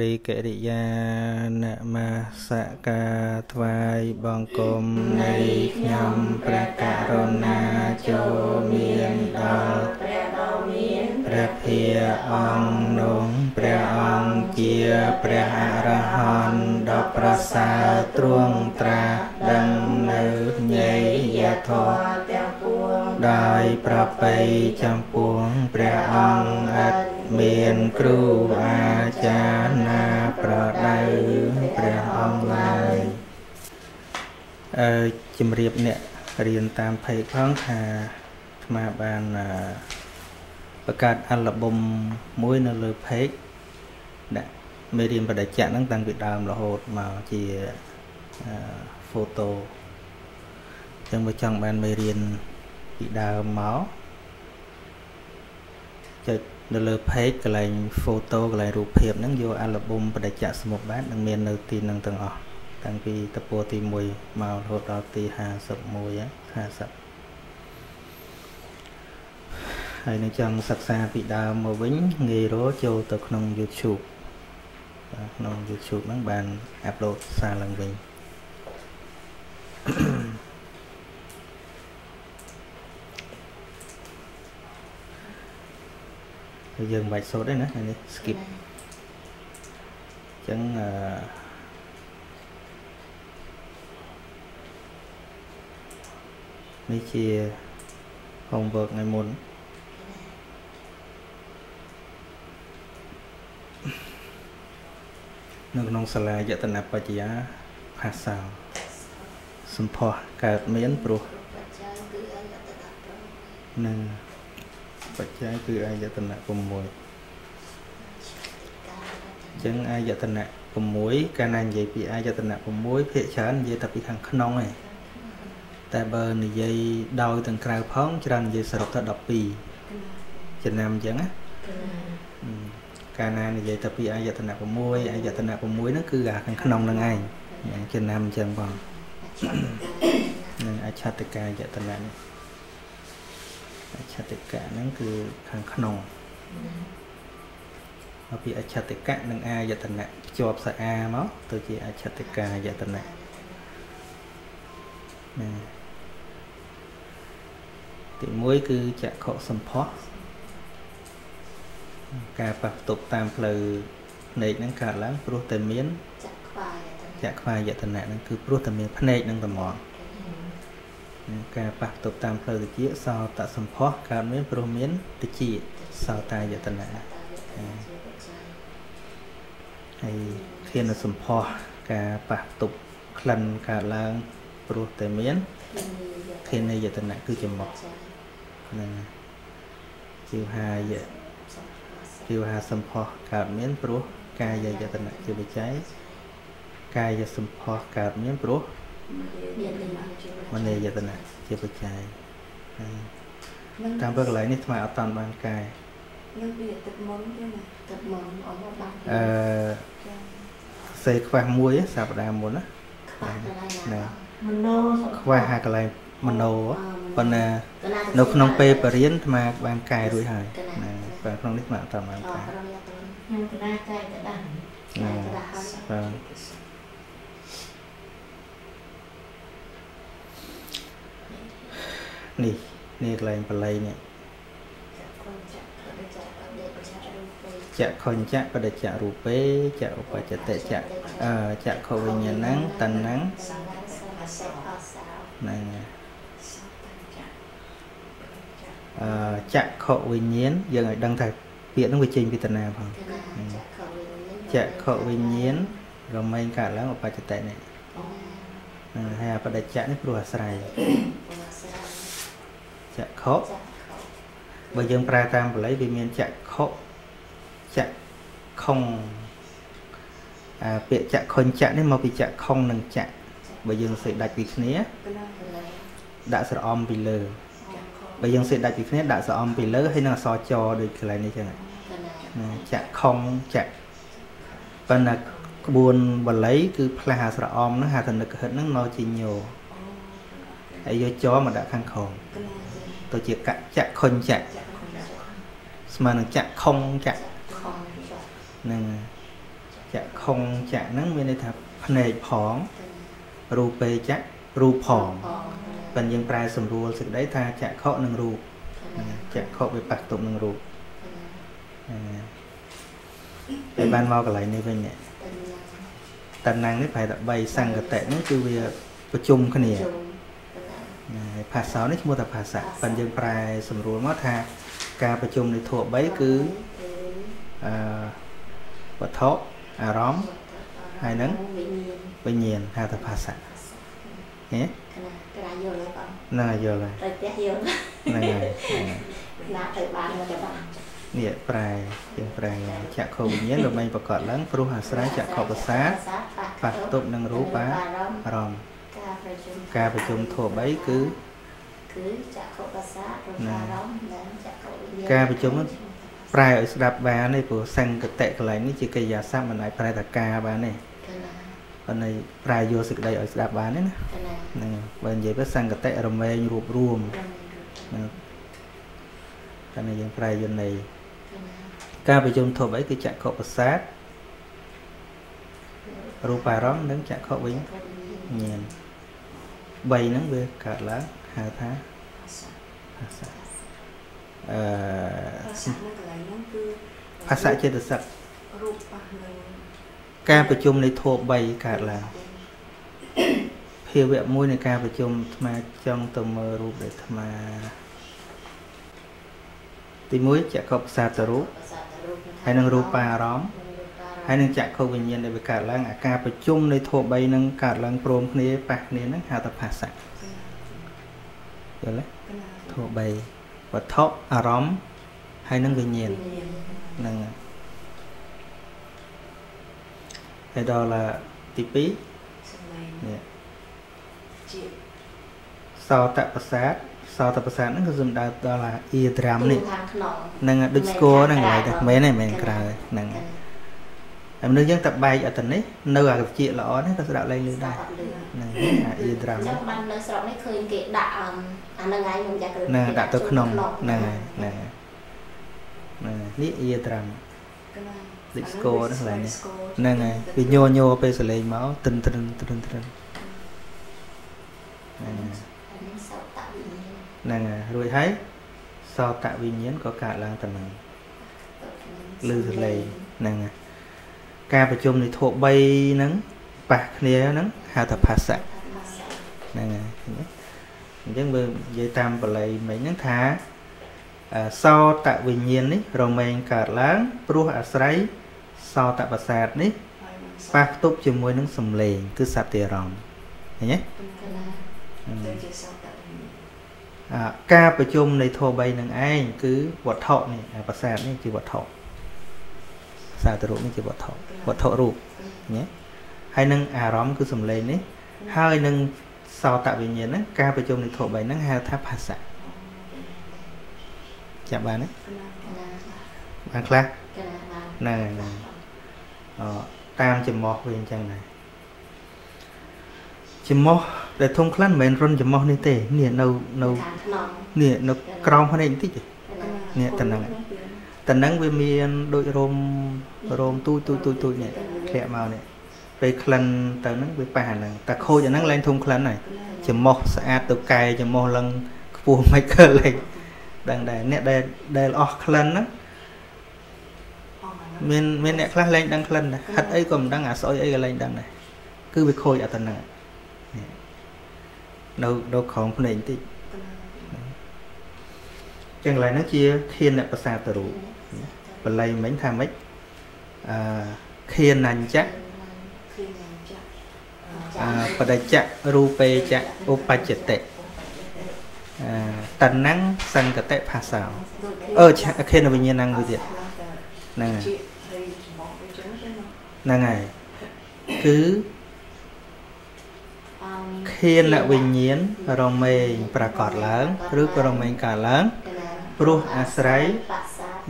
រីកិរិយានមសកាថ្វាយបង្គំនៃខ្ញុំព្រះករុណាចូលមានដល់ព្រះដ៏មានព្រះភិអង្គនោះព្រះអង្គជាព្រះអរហន្តដ៏ប្រសើរទ្រង់ត្រាស់ដឹងនៅញេយធម៌ទាំងពួងដោយប្រពៃចំពោះព្រះអង្គឥត មានគ្រូអាចារ្យណាប្រដៅព្រះអង្គឡើយអឺជំរាបអ្នករៀនតាមភេកផងថាថ្មបានបង្កើតអាល់ប៊ុមមួយនៅលើភេកដាក់មេរៀនបដិជ្ជៈហ្នឹងតាំងពីដើមរហូតមកជាហ្វូតូចឹងបើចង់បានមេរៀនពីដើមមកចុច នៅលើ page កន្លែង photo កន្លែងរូបភាពហ្នឹងយកអាល់ប៊ុមបដិច្ចសមុបបាទនឹងមាននៅទីហ្នឹងទាំងអស់តាំងពីតពោទី1មករហូតដល់ទី51 50ហើយនឹងចង់សិក្សាពីដើមមកវិញងាយរកចូលទៅក្នុង YouTube ក្នុង YouTube ហ្នឹងបានអាប់ឡូតសារឡើងវិញ Mm-hmm. ហើយយើងមិនបាច់សូត្រទេណានេះ skip អញ្ចឹងអឺនេះជា homework ថ្ងៃមុននៅក្នុងសាលាយតនបច្ចយាផាសាសម្ផស្សកើតមានព្រោះនឹង បច្ច័យគឺអាយតនៈ6អញ្ចឹងអាយតនៈ6កាលណានិយាយពីអាយតនៈ6ភាគច្រើននិយាយតែពីខាងក្នុងឯងតែបើនិយាយដោយទាំងក្រៅផងច្រើននិយាយសរុបទៅ12ចំណាំអញ្ចឹងណាកាលណានិយាយតែពីអាយតនៈ6អាយតនៈ6ហ្នឹងគឺអាខាងក្នុងហ្នឹងឯងចំណាំអញ្ចឹងបងនឹងអច្ឆតកាយតនៈនេះអ ច្ឆតិកៈហ្នឹងគឺខាងក្នុងមកពីអច្ឆតិកៈនិងអាយតនៈភ្ជាប់សាអាមកទៅជាអច្ឆតិកាយតនៈណាទី1គឺចក្ខុសម្ផស្សការប៉ះទប់តាមផ្លូវភ្នែកហ្នឹងកើតឡើងព្រោះតែមានចក្ខវាយតនៈហ្នឹងគឺព្រោះតែមានភ្នែកហ្នឹងតែមក ការប៉ះទប់តាមផ្លូវតិចសោតសម្ផស្សកើតមានព្រោះមានតិចសោតាយតនៈហើយធានសម្ផស្សការប៉ះទប់ក្លិនកើតឡើងព្រោះតែមានធានយតនៈគឺចំមុខហ្នឹងជីវហាយជីវហាសម្ផស្សកើតមានព្រោះកាយយតនៈជាបច្ច័យកាយសម្ផស្សកើតមានព្រោះ មនីយតនៈជាបច្ច័យតាមពើកន្លែងនេះថ្មអត់តាន់បានកាយនឹងវាទឹកមុនទេណាទឹកមុនអត់បានអឺសេខ្វះមួយសប្តាហ៍មុនណាណាមនោខ្វះហាកន្លែងមនោប៉ុន្តែនៅក្នុងពេលបរិញ្ញាថ្មបានកែរួចហើយណាបាទក្នុងនេះថ្មអត់តាន់បានកាយខ្ញុំកណ្ដាលកែកណ្ដាលណាបាទ នេះនេះកន្លែងបល័យនេះចក្ខុញ្ចៈបដិចៈរូបេចឧបចតិចៈអឺចក្ខុវិញ្ញាណងតណ្ណងហ្នឹងអឺចក្ខុវិញ្ញាណយើងឲ្យដឹងថាពាក្យហ្នឹងវាចេញពីតណ្ណាផងចក្ខុវិញ្ញាណរមែងកើតឡើងឧបចតិនេះហើយបដិចៈនេះព្រោះអាស្រ័យ ចក្ខុបើយើងប្រើតាមបាលីវាមានចក្ខុចក្ខុងអាពាក្យចក្ខុញចៈនេះមកពីចក្ខុងនិងចៈបើយើងសេដាច់ពីគ្នាដាក់ស្រអំពីលើបើយើងសេដាច់ពីគ្នាដាក់ស្រអំពីលើហើយនឹងអក្សរចដូចកន្លែងនេះចឹងចក្ខុងចៈប៉ុន្តែក្បួនបាលីគឺផ្លាស់អាស្រអំហ្នឹងហៅថានឹកហិតហ្នឹងមកជាញោហើយយកចមកដាក់ខាងក្រោម ទៅជាកចៈខុញចៈស្មើនឹងចៈខុងចៈនឹងចក្ខុងចៈហ្នឹងមានន័យថាភ្នែកផងរូបេចៈរូបផងប៉ិនយើងប្រែសម្រួលសេចក្តីថាចក្ខុនិងរូបហ្នឹងចក្ខុវាប៉ះទុំនឹងរូបហ្នឹងហើយបានមកកន្លែងនេះវិញនេះតណ្ណងនេះប្រហែលតែ3សង្កតិហ្នឹងគឺវាប្រជុំគ្នាណាហើយ ភាសានេះឈ្មោះថាភាសាប៉ិនយើងប្រែសម្រួលមកថា ការប្រជុំនៃធម៌3គឺអឺវត្ថុអារម្មណ៍ហើយនឹងវិញ្ញាណហៅថាភាសាហ៎ក្រាយល់ហើយបងហ្នឹងហើយយល់ហើយទៅផ្ទះយល់ហ្នឹងហើយហ្នឹងហើយណាទៅបានមកទៅបាននេះប្រែយើងប្រែចក្ខុវិញ្ញាណរមែងប្រកបឡើងព្រោះអាស្រ័យចក្ខុប្រសាទប៉ះទុបនឹងរូបអារម្មណ៍ ការប្រជុំការប្រជុំធម៌3គឺគឺចក្ខុប្រសាទរំអារម្មណ៍និងចក្ខុវិញ្ញាណការប្រជុំនោះប្រែឲ្យស្ដាប់បានទេព្រោះសង្កតិកន្លែងនេះជាកិរិយាសព្ទមិនអាចប្រែថាការបានទេកណាប៉ុន្តែប្រែយកសេចក្តីឲ្យស្ដាប់បានទេណាកណាហ្នឹងហើយបើនិយាយទៅសង្កតិរមែងរួបរួមរំហ្នឹងតែនេះយើងប្រែយន្តន័យកណាការប្រជុំធម៌អីគឺចក្ខុប្រសាទរូបអារម្មណ៍និងចក្ខុវិញ្ញាណ 3ហ្នឹងវាកើតឡើងហៅថាភាសាអឺភាសានៅកន្លែងហ្នឹងគឺភាសាចេតសិករូបប៉ះនឹងការប្រជុំនៃធម៌3កើតឡើងភាវៈមួយនៃការប្រជុំអាត្មាចង់ទៅមើលរូបដែលអាត្មាទី1ចក្ខុប្រសាទរូបភាសាទៅរូបហើយនឹងរូបាអារម្មណ៍ ហើយនឹងចក្ខុវិញ្ញាណដែលវាកើតឡើងអាការប្រជុំនៃធម៌3នឹងកើតឡើងព្រមគ្នាប៉ះគ្នាហ្នឹងហៅថាភាសាយល់ទេកណាធម៌3វត្ថុអារម្មណ៍ហើយនឹងវិញ្ញាណវិញ្ញាណហ្នឹងហើយហើយដល់ទី2សម្លេងនេះជាសោតប្រសាទសោតប្រសាទហ្នឹងគឺសំដៅដល់អាអ៊ីដ្រាមនេះខាងក្នុងហ្នឹងហើយដូចស្គរហ្នឹងកន្លែងតែមែនទេមែនក្រៅហ្នឹង ហើយហើយមនុស្សយើងតែបែកអត់ទៅនេះនៅអាកជាល្អនេះក៏ស្ដាប់លែងលឺដែរអត់លឺហ្នឹងហើយអាអ៊ីដ្រាមអញ្ចឹងបាននៅស្រុកនេះឃើញគេដាក់អមអាហ្នឹងហើយខ្ញុំចាក់គ្រឿងហ្នឹងហើយដាក់ទៅក្នុងជុំហ្នឹងហើយហ្នឹងហើយហ្នឹងហើយនេះអ៊ីដ្រាមកណាដូចស្គរហ្នឹងកន្លែងនេះស្គរហ្នឹងហើយវាញ័រញ័រពេលសលេងមកទិនទិនទិនទិនហ្នឹងហើយអានេះសោតវិញ្ញាណហ្នឹងហើយរួចហើយសោតវិញ្ញាណក៏កើតឡើងទៅនឹងលឺសលេងហ្នឹងហើយ ការប្រជុំនៃធម៌3ហ្នឹងប៉ះគ្នាហ្នឹងហៅថាភាសៈហ្នឹងហើយឃើញទេអញ្ចឹងបើនិយាយតាមបល័យមិញហ្នឹងថាអឺសោតវិញ្ញាណនេះរមែងកើតឡើងព្រោះអាស្រ័យសោតប្រសាទនេះប៉ះផ្ទុបជាមួយនឹងសំឡេង គឺសត្វទារម្មណ៍ឃើញទេកណាអឺទៅជាសោតវិញ្ញាណអាការប្រជុំនៃធម៌3នឹងឯងគឺវត្ថុនេះអាប្រាសាទនេះជាវត្ថុប្រា សាទរូបនេះជាវត្ថុវត្ថុរូបញ៉េហើយនឹងអារម្មណ៍គឺសំឡេងនេះហើយនឹងសោតវិញ្ញាណហ្នឹងការប្រជុំនៃធម៌3ហ្នឹងហៅថាភាសាចាប់បានទេកណាកណាបានខ្លះកណាបានហ្នឹងហើយហ្នឹងអតាមចំោះវាអញ្ចឹងដែរចំោះដែលធំខ្លះមិនមែនរុនចំោះនេះទេនេះនៅនៅខាងក្នុងនេះនៅក្រោមភ្នែកបន្តិចទេកណានេះតែហ្នឹង តែនឹងវាមានដូចរោមរោមទូចទូចទូចទូចនេះធ្លាក់មកនេះពេលក្លិនទៅហ្នឹងវាប៉ះអាហ្នឹងតែខូចអាហ្នឹងលែងធំក្លិនហើយចំមោះស្អាតទៅកែចំមោះឡើងខ្ពស់មិនកើលែងដឹងដែរអ្នកដែលដែលអស់ក្លិនហ្នឹងមានមានអ្នកខ្លះលែងដឹងក្លិនដែរហិតអីក៏មិនដឹងអាស្អុយអីក៏លែងដឹងដែរគឺវាខូចអត់ទៅហ្នឹងនេះនៅនៅក្រោមភ្នែកបន្តិចចឹងកន្លែងហ្នឹងជាខៀនអ្នកប្រសាទរូប បល័យមិញថាម៉េចអឺខៀនអញ្ចៈឃើញយ៉ាងចាក់អឺបដិច្ចៈរូបេចៈឧបច្ចតិអឺតណ្ណសង្កតិភាសោអឺឆខេនវិញ្ញាណមួយទៀតហ្នឹងហើយជាហើយចំអកវិញចឹងទៅណាហ្នឹងហើយគឺអមខៀនវិញ្ញាណរមែងប្រកាសឡើង ឬក៏រមែងកើតឡើងកណាព្រោះអាស្រ័យបាសា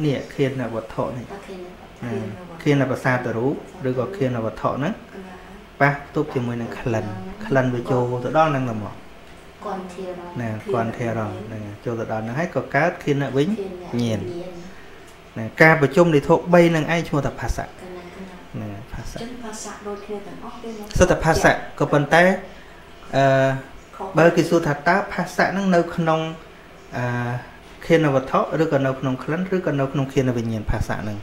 នេះខៀនវត្ថុនេះតាខេនអឺខៀនប្រសាទរូបឬក៏ខៀនវត្ថុហ្នឹងកណាប៉ះផ្ទុកជាមួយនឹងក្លិនក្លិនវាចូលទៅដល់ហ្នឹងហ្មងគន់ធារណាគន់ធេរងហ្នឹងហើយចូលទៅដល់ហ្នឹងហើយក៏កើតខៀនវិញញៀនណាការប្រជុំនៃធម៌3នឹងឯងឈ្មោះថាភាសៈកណាកណាហ្នឹងហើយភាសសៈចឹងភាសាដូចគ្នាទាំងអស់ទេសិតតែភាសៈក៏ប៉ុន្តែអឺបើគេសួរថាតើភាសៈហ្នឹងនៅក្នុងអឺ ខេនវត្ថុឬក៏នៅក្នុងក្លិនឬក៏នៅក្នុងខេនវិញ្ញាណភាសៈហ្នឹង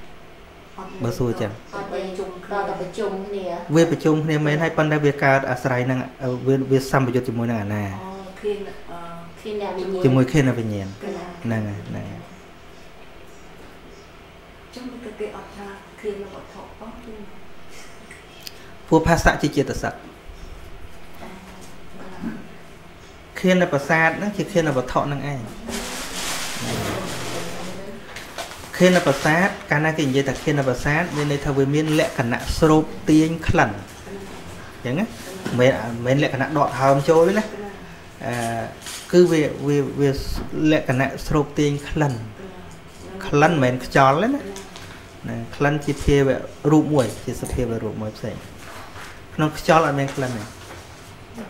បើសួរចឹងអត់ទេជុំក៏តែប្រជុំគ្នាវាប្រជុំគ្នាមែនហើយប៉ុន្តែវាកើតអាស្រ័យនឹងវាវាសម្បយុទ្ធជាមួយនឹងអាណាអូឃើញអឺគ្នាអ្នកវិញ្ញាណជាមួយខេនវិញ្ញាណកណាហ្នឹងហើយហ្នឹងហើយចឹងគឺគេអត់ថាឃើញវត្ថុអស់ទេពួកភាសៈជាចេតសិកខេនប្រសាទហ្នឹងជាខេនវត្ថុហ្នឹងឯង ខេនប្រសាទកាលណាគេនិយាយថាខេនប្រសាទមានន័យថាវាមានលក្ខណៈស្រូបទាញក្លិនអញ្ចឹងណាមិនមែនលក្ខណៈដកហើមចូលទេណាអឺគឺវាវាវាលក្ខណៈស្រូបទាញក្លិនក្លិនមិនមែនខ្យល់ទេណាណាក្លិនជាភាវៈរូបមួយជាសភាវៈរូបមួយផ្សេងក្នុងខ្យល់អត់មានក្លិនទេ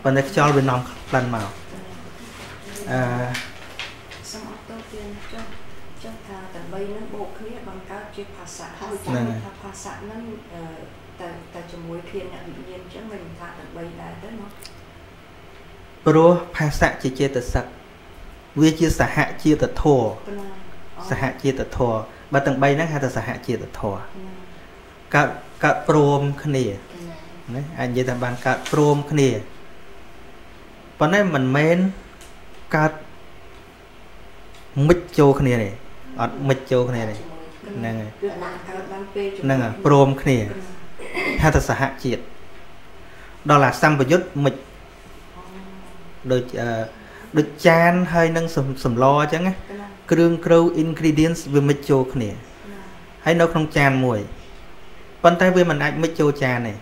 ប៉ុន្តែខ្យល់វានាំក្លិនមកអឺ សូមអត់ទៅទៀតចុះចុះថាទាំង3ហ្នឹងបូកគ្នាបង្កើតជាភាសាហើយហ្នឹងហើយថាភាសាហ្នឹងអឺតែតែជាមួយគ្នាអ្នកវិញ្ញាណអញ្ចឹងមិនថាទាំង3ដែរទេមកព្រោះភាសៈជាចេតសិកវាជាសហជាតិធម៌កណាអូសហជាតិធម៌បើទាំង3ហ្នឹងហៅថាសហជាតិធម៌កណាកើតកើតព្រមគ្នាគ្នាណាអាចនិយាយថាបានកើតព្រមគ្នាប៉ុន្តែមិនមែនកើតមិចចូលគ្នាទេ អត់មិចចូលគ្នាទេហ្នឹងហើយគឺបានកើតបានពេលជាមួយហ្នឹងហើយព្រមគ្នាកណាហៅថាសហជាតិដល់អាសម្បយុទ្ធមិចអូដូចអឺដូចចានហើយនឹងសំសម្លអញ្ចឹងណាកណាគ្រឿងក្រៅ ingredients វាមិចចូលគ្នាកណាហើយនៅក្នុងចានមួយប៉ុន្តែវាមិនអាចមិចចូលចានទេ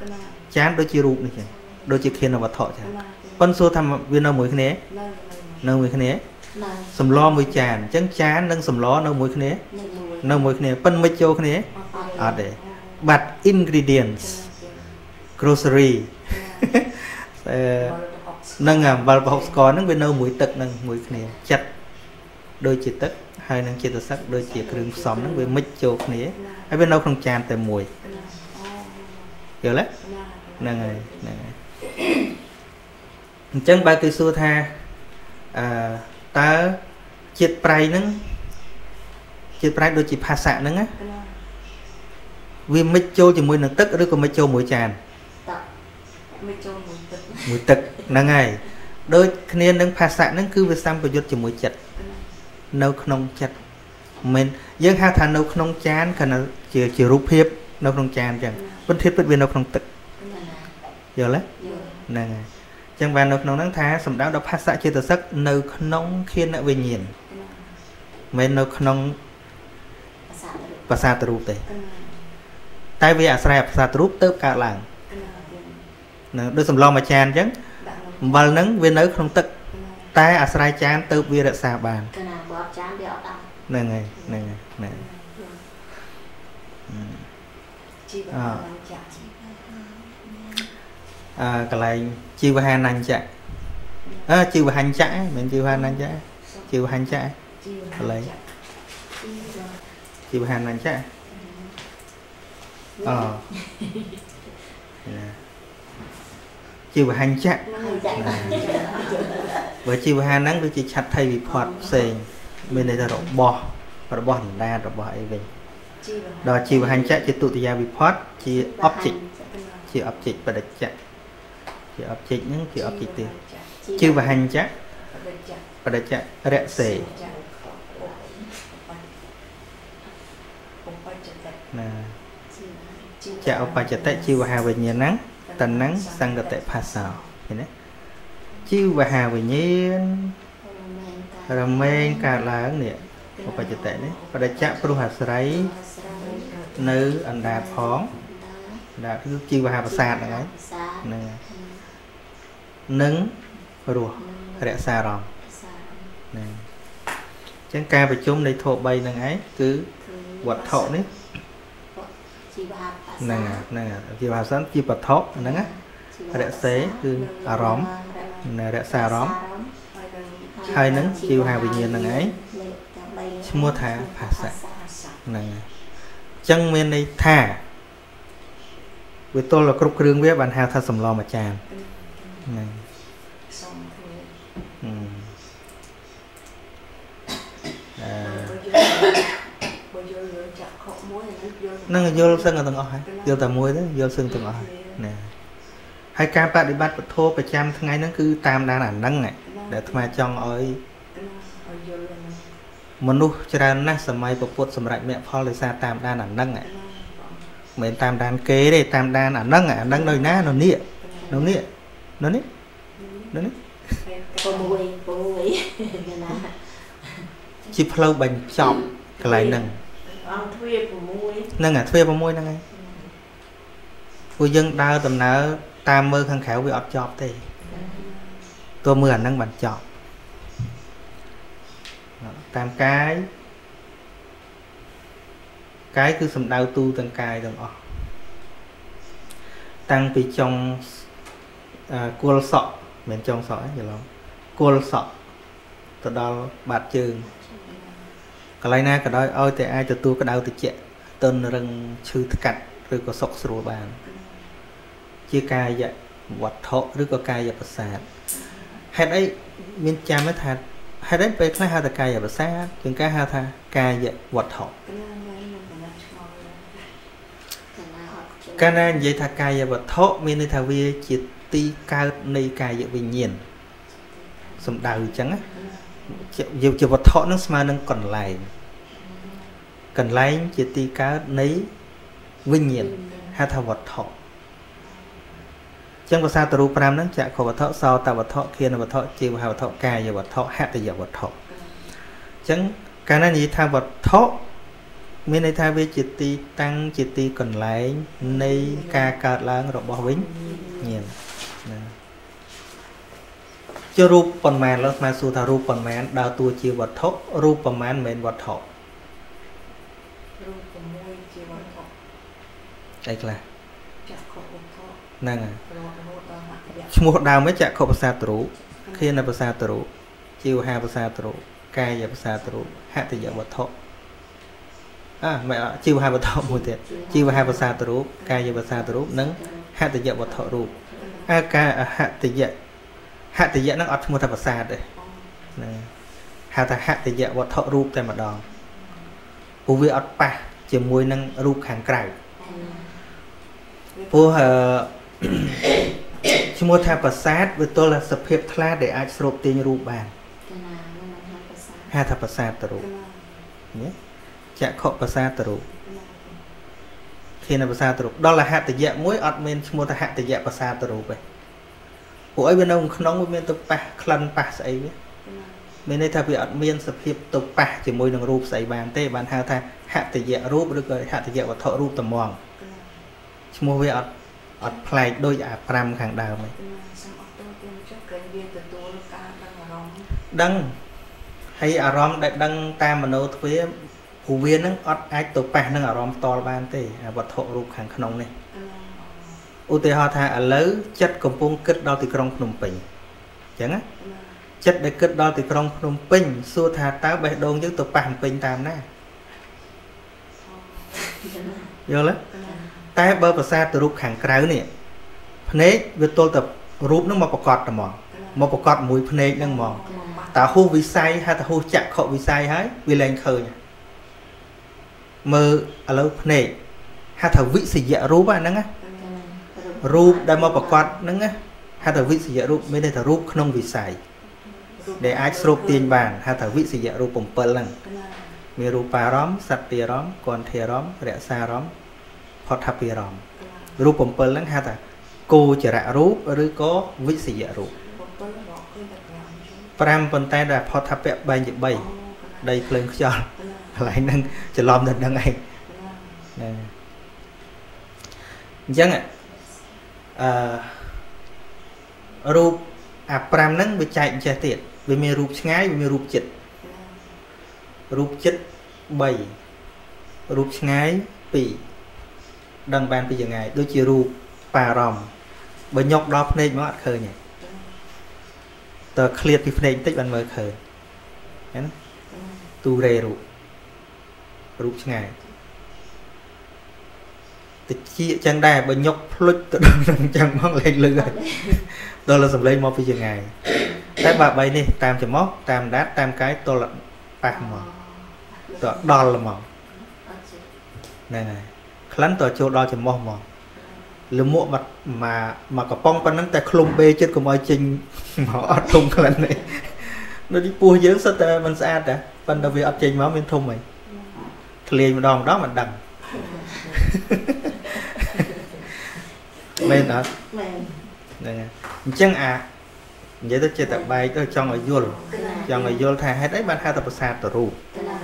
កណាចានដូចជារូបនេះចឹងដូចជាធានវត្ថុចឹងកណាប៉ុន្តែសួរថាវានៅមួយគ្នានៅនៅមួយគ្នានៅ សម្លមួយចានអញ្ចឹងចាននិងសម្លនៅមួយគ្នានៅមួយនៅមួយគ្នាប៉ុន្តែមិចចូលគ្នាអត់ទេ but ingredients grocery អឺនឹងអំបិលប្រហុកស្ករហ្នឹងវានៅមួយទឹកហ្នឹងមួយគ្នាចិត្តដូចជាទឹកហើយនឹងចិត្តសឹកដូចជាគ្រឿងផ្សំហ្នឹងវាមិចចូលគ្នាហើយវានៅក្នុងចានតែមួយកណាអូយល់ទេកណាហ្នឹងហើយហ្នឹងហើយអញ្ចឹងបើគេសួរថាអឺ តើជាតិប្រៃហ្នឹងជាតិប្រៃដូចជាភាសៈហ្នឹងណាកណាវាមិចចូលជាមួយនឹងទឹកឬក៏មិចចូលមួយចានតមិនចូលមួយទឹកកមួយទឹកហ្នឹងហើយដូចគ្នានឹងភាសៈហ្នឹងគឺវាសម្ពយុទ្ធជាមួយចិត្តណានៅក្នុងចិត្តមិនមែនយើងហៅថានៅក្នុងចានគ្រាន់តែជាជារូបភាពនៅក្នុងចានអញ្ចឹងប៉ុន្តែពិតវានៅក្នុងទឹកកណាយល់ទេយល់ហ្នឹងហើយអញ្ចឹងបាននៅក្នុងហ្នឹងថាសំដៅដល់ភាសៈចេតសិកនៅក្នុងខៀនវិញ្ញាណកណាមិនមែននៅក្នុងភាសារូបប្រសាទរូបទេកណាតែវាអាស្រ័យប្រសាទរូបទៅកើតឡើងកណាទៀតហ្នឹងដូចសម្លមួយចានអញ្ចឹងដាក់នៅអំបិលហ្នឹងវានៅក្នុងទឹកកណាតែអាស្រ័យចានទៅវារក្សាបានកណាបើអត់ចានវាអត់ដល់ហ្នឹងហើយហ្នឹងហើយហ្នឹងហើយអឺជីវអ่าបានចាក់អឺកន្លែង ជីវហានញ្ញៈអើជីវហញ្ញៈមិនមែនជីវហានញ្ញៈជីវហញ្ញៈជីវកន្លែងចាក់ជីវហានញ្ញៈអណាជីវហញ្ញៈហ្នឹងចាក់បើជីវហានហ្នឹងវាជាឆាត់ថៃវិផតផ្សេងមានន័យថារបស់របស់អណ្ដាតរបស់អីវិញជីវដល់ជីវហញ្ញៈជាទុតិយាវិផតជា object ជា object បដិច្ចៈ ជា object ហ្នឹងជា object ទេជីវហញ្ញៈបដិចាក់បដិច្ចៈរៈសេចាក់ឧបច្ចតណាជីវចៈឧបច្ចតិជីវហាវិញ្ញាណហ្នឹងតណੰសង្កតិភាសោឃើញទេជីវហាវិញ្ញាណរមែងកើតឡើងនេះឧបច្ចតិនេះបដិច្ចៈព្រោះអាស្រ័យនៅអណ្ដាតផងអ ណ្ដាតគឺជីវហាប្រសាទហ្នឹងហើយភាសាហ្នឹងហើយនឹងរស់រក្សាអារម្មណ៍ហ្នឹងអញ្ចឹងការប្រជុំនៃធម៌3ហ្នឹងឯងគឺវត្ថុនេះជីវហាភាសាហ្នឹងហើយហ្នឹងហើយជីវហាសិនជាវត្ថុហ្នឹងណារសេគឺអារម្មណ៍ណែរក្សាអារម្មណ៍ហើយនឹងជីវហាវិញ្ញាណហ្នឹងឯងឈ្មោះថាភាសៈភាសាហ្នឹងហើយអញ្ចឹងមានន័យថា វាទល់តែគ្រប់គ្រឿងវាបានហៅថាសំឡមួយចានហ្នឹងសុំគ្នាអឺអឺបើយល់បើយល់រឿងចាក់ខកមួយអានេះយល់ហ្នឹងយល់សឹងតែទាំងអស់ហើយយល់តែមួយទៅយល់សឹងទាំងអស់ហើយណាហើយការបដិបត្តិពធប្រចាំថ្ងៃហ្នឹងគឺតាមដានអាហ្នឹងឯងដែលអាត្មាចង់ឲ្យកណាឲ្យយល់អាហ្នឹងមនុស្សច្រើនណាស់សម័យពពុទ្ធសម្រាប់មគ្គផលដោយសារតាមដានអាហ្នឹងឯងកណាបង មិនមែនតាមដានគេទេតាមដានអាហ្នឹងអាហ្នឹងនៅណានៅនេះនៅនេះនៅនេះនៅនេះ6 6កណាជាផ្លូវបញ្ចប់កន្លែងហ្នឹងអង្គទ្វា6ហ្នឹងអាទ្វារ6ហ្នឹងឯងពួកយើងដើរដំណើរតាមមើលខាងក្រៅវាអត់ចប់ទេទោះមើលអាហ្នឹងបានចប់តាមកាយ កាយគឺសំដៅទូទាំងកាយទាំងអស់តាំងពីចុងអឺគល់សក់មិនមែនចុងសក់ទេច្រឡំគល់សក់ទៅដល់បាតជើងកន្លែងណាក៏ដោយឲ្យតែអាចទទួលក្តៅត្រជាក់ទន់រឹងឈឺថ្កាត់ឬក៏សុកស្រួលបាន ជាកាយវត្ថុឬក៏កាយប្រសាទហេតុអីមានចាំទេថាហេតុអីពេលខ្លះហៅថាកាយប្រសាទជាងការហៅថាកាយវត្ថុ កណាមែនមិនបានឆ្ងល់ កណាអត់ កាលណានិយាយថាកាយវត្ថុមានន័យថាវាជាទីកើតនៃកាយវិញ្ញាណសំដៅអញ្ចឹងណាជាជាវត្ថុនឹងស្មើនឹងកន្លែងកន្លែងជាទីកើតនៃវិញ្ញាណហៅថាវត្ថុចឹងភាសាទរូប5ហ្នឹងចក្ខុវត្ថុសោតវត្ថុខានវត្ថុជីវហវត្ថុកាយវត្ថុហតយវត្ថុចឹងកាលណានិយាយថាវត្ថុ មានន័យថាវាជាទីតាំងជាទីកន្លែងនៃការកើតឡើងរបស់វិញ្ញាណណាជារូបប៉ុន្មានលើស្មាសួរថារូបប៉ុន្មានដើរតួជាវត្ថុរូបប៉ុន្មានមិនមែនវត្ថុរូប6ជាវត្ថុអីខ្លះចាក់ខកវត្ថុហ្នឹងហើយរហូតដល់ហត្ថយៈឈ្មោះដើមវិញចក្ខុប្រសាទរូបខានប្រសាទរូបជីវហាប្រសាទរូបកាយប្រសាទរូបហតយវត្ថុ អ่ะមិនអត់ជីវហាវត្ថុមួយទៀតជីវហាប្រសាទរូបកាយប្រសាទរូបនិងហតយវត្ថុរូបអាការហតយហតយហ្នឹងអត់ឈ្មោះថាប្រសាទទេហ្នឹងហៅថាហតយវត្ថុរូបតែម្ដងព្រោះវាអត់ប៉ះជាមួយនឹងរូបខាងក្រៅព្រោះអឺឈ្មោះថាប្រាសាទវាទល់តែសភាពថ្លាដែលអាចស្រូបទាញរូបបានកណានឹងមិនហៅភាសាហៅថាប្រាសាទរូបកណាណា ចក្ខុប្រាសាទរូបកណាធានប្រាសាទរូបដល់រហតយៈមួយអត់មានឈ្មោះថាហតយៈប្រាសាទរូបទេពួកអីវានៅក្នុងវាមានទៅប៉ះក្លិនប៉ះស្អីវាកណាមានន័យថាវាអត់មានសភាពទៅប៉ះជាមួយនឹងរូបស្អីបានទេបានហៅថាហតយៈរូបឬក៏ហតយៈវត្ថុរូបត្មងកណាឈ្មោះវាអត់អត់ប្លែកដូចអា5ខាងដើមទេកណាសូមអត់ទោសទៀតចុះក្រែងវាទទួលការដឹងអារម្មណ៍ដឹងហើយអារម្មណ៍ដែលដឹងតាមមโนទ្វារ ព្រោះវានឹងអត់អាចទៅប៉ះនឹងអារម្មណ៍ផ្ទាល់បានទេអាវត្ថុរូបខាងក្នុងនេះកណាឧទាហរណ៍ថាឥឡូវចិត្តកំពុងគិតដល់ទីក្រុងភ្នំពេញអញ្ចឹងណាកណាចិត្តដែលគិតដល់ទីក្រុងភ្នំពេញសួរថាតើបេះដូងយើងទៅប៉ះភ្នំពេញតាមណាយល់ទេកណាតែបើប្រសាទទៅរូបខាងក្រៅនេះភ្នែកវាទល់តែរូបនឹងមកប្រកបតែហ្មងមកប្រកបមួយភ្នែកហ្នឹងហ្មងក្នុងបាត់តើហួសវិស័យហៅថាហួសចក្ខុវិស័យហើយវាលែងឃើញហើយ មើលឥឡូវភ្នែកហៅថាវិសយៈរូបអាហ្នឹងណារូបដែលមកប្រកបហ្នឹងណាហៅថាវិសយៈរូបមានន័យថារូបក្នុងវិស័យដែលអាចស្រូបទាញបានហៅថាវិសយៈរូប7ហ្នឹងកណាមានរូបារម្មណ៍សត្តិរម្មណ៍គន្ធារម្មណ៍រសារម្មណ៍ផុតថពិរម្មណ៍កណារូប7ហ្នឹងហៅថាគោចរៈរូបឬក៏វិសយៈរូបបំពេញរកឃើញតែ5 5ប៉ុន្តែដែលផុតថពៈបែងជា3កណាដីភ្លើងខ្យល់កណាក ន្លែងហ្នឹងច្រឡំទៅនឹងឯងកណាណាអញ្ចឹងអឺរូបអា5ហ្នឹងវាចែកអញ្ចេះទៀតវាមានរូបឆ្ងាយវាមានរូបចិត្តរូបចិត្ត3រូបឆ្ងាយ2ដឹងបានពីយ៉ាងងាយដូចជារូបបារម្មណ៍បើញុកដល់ភ្នែកមកអត់ឃើញទេតើឃ្លាតពីភ្នែកបន្តិចបានមើលឃើញឃើញទេទូរេរូប រូបឆ្ងាយតិចចឹងដែរបើញុកភ្លុចទៅដល់នឹងចឹងមកលេងលឺហើយដល់សំឡេងមកពីចងាយតែបើបីនេះតាមច្រមុះតាមដាតតាមកាយទល់ប៉ះមកទៅដល់ហ្មងអត់ជិះហ្នឹងហើយក្លិនទៅចូលដល់ច្រមុះមកលមួកមកមកមកកំប៉ុងប៉ុណ្ណឹងតែឃ្លុំបេចិត្តកុំឲ្យចេញមកអត់ធំក្លិនទេនៅទីពោះយើងសិតតែมันស្អាតតែប៉ុន្តែវាអត់ចេញមកមានធំហី ធ្លាយម្ដងម្ដងមិនដឹងមែនអត់មែនហ្នឹងហើយអញ្ចឹងអានិយាយទៅចិត្តតែបែកទៅចង់ឲ្យយល់កណាចង់ឲ្យយល់ថាហេតុអីបានហៅថាប្រាសាទទៅរូបកណា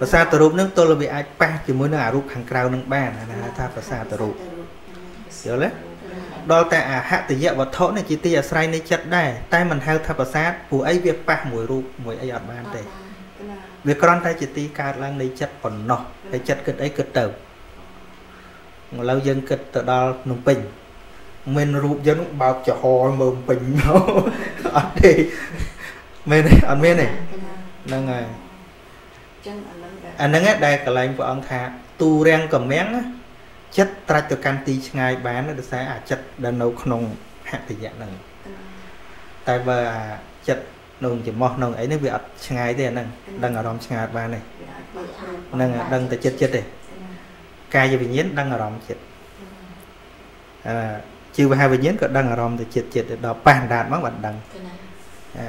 ប្រាសាទទៅរូបហ្នឹងទល់តែវាអាចប៉ះជាមួយនឹងអារូបខាងក្រៅនឹងបានអាណាហៅថាប្រាសាទទៅរូបយល់ទេដល់តែអាហតយវត្ថុនេះជាទីអាស្រ័យនៃចិត្តដែរតែមិនហៅថាប្រាសាទព្រោះអីវាប៉ះមួយរូបមួយអីអត់បានទេកណា វាគ្រាន់តែជាទីកើតឡើងនៃចិត្តប៉ុណ្ណោះហើយចិត្តគិតអីគិតទៅឥឡូវយើងគិតទៅដល់ភ្នំពេញមិនរូបយើងបើកចំហមើលភ្នំពេញមកអត់ទេមែនទេអត់មានទេកណាហ្នឹងហើយចឹងអានឹងដែរអាហ្នឹងឯងដែលកន្លែងព្រះអង្គថាទូរាំងកំមាំងណាចិត្តត្រាច់ទៅកាន់ទីឆ្ងាយបានដោយសារអាចិត្តដែលនៅក្នុងហតយៈហ្នឹងកណាតែបើអាចិត្ត នៅចំោះក្នុងអីនេះវាអត់ឆ្ងាយទេអាហ្នឹងដឹងអារម្មណ៍ឆ្ងាយអត់បានទេវាអាចវាបើកអាចហ្នឹងហើយដឹងតែចិត្តចិត្តទេកណាកាយវិញ្ញាណដឹងអារម្មណ៍ចិត្តអឺជីវហាវិញ្ញាណក៏ដឹងអារម្មណ៍ទៅចិត្តចិត្តទៅដល់ប៉ះអណ្ដាតមកបានដឹងកណាអឺ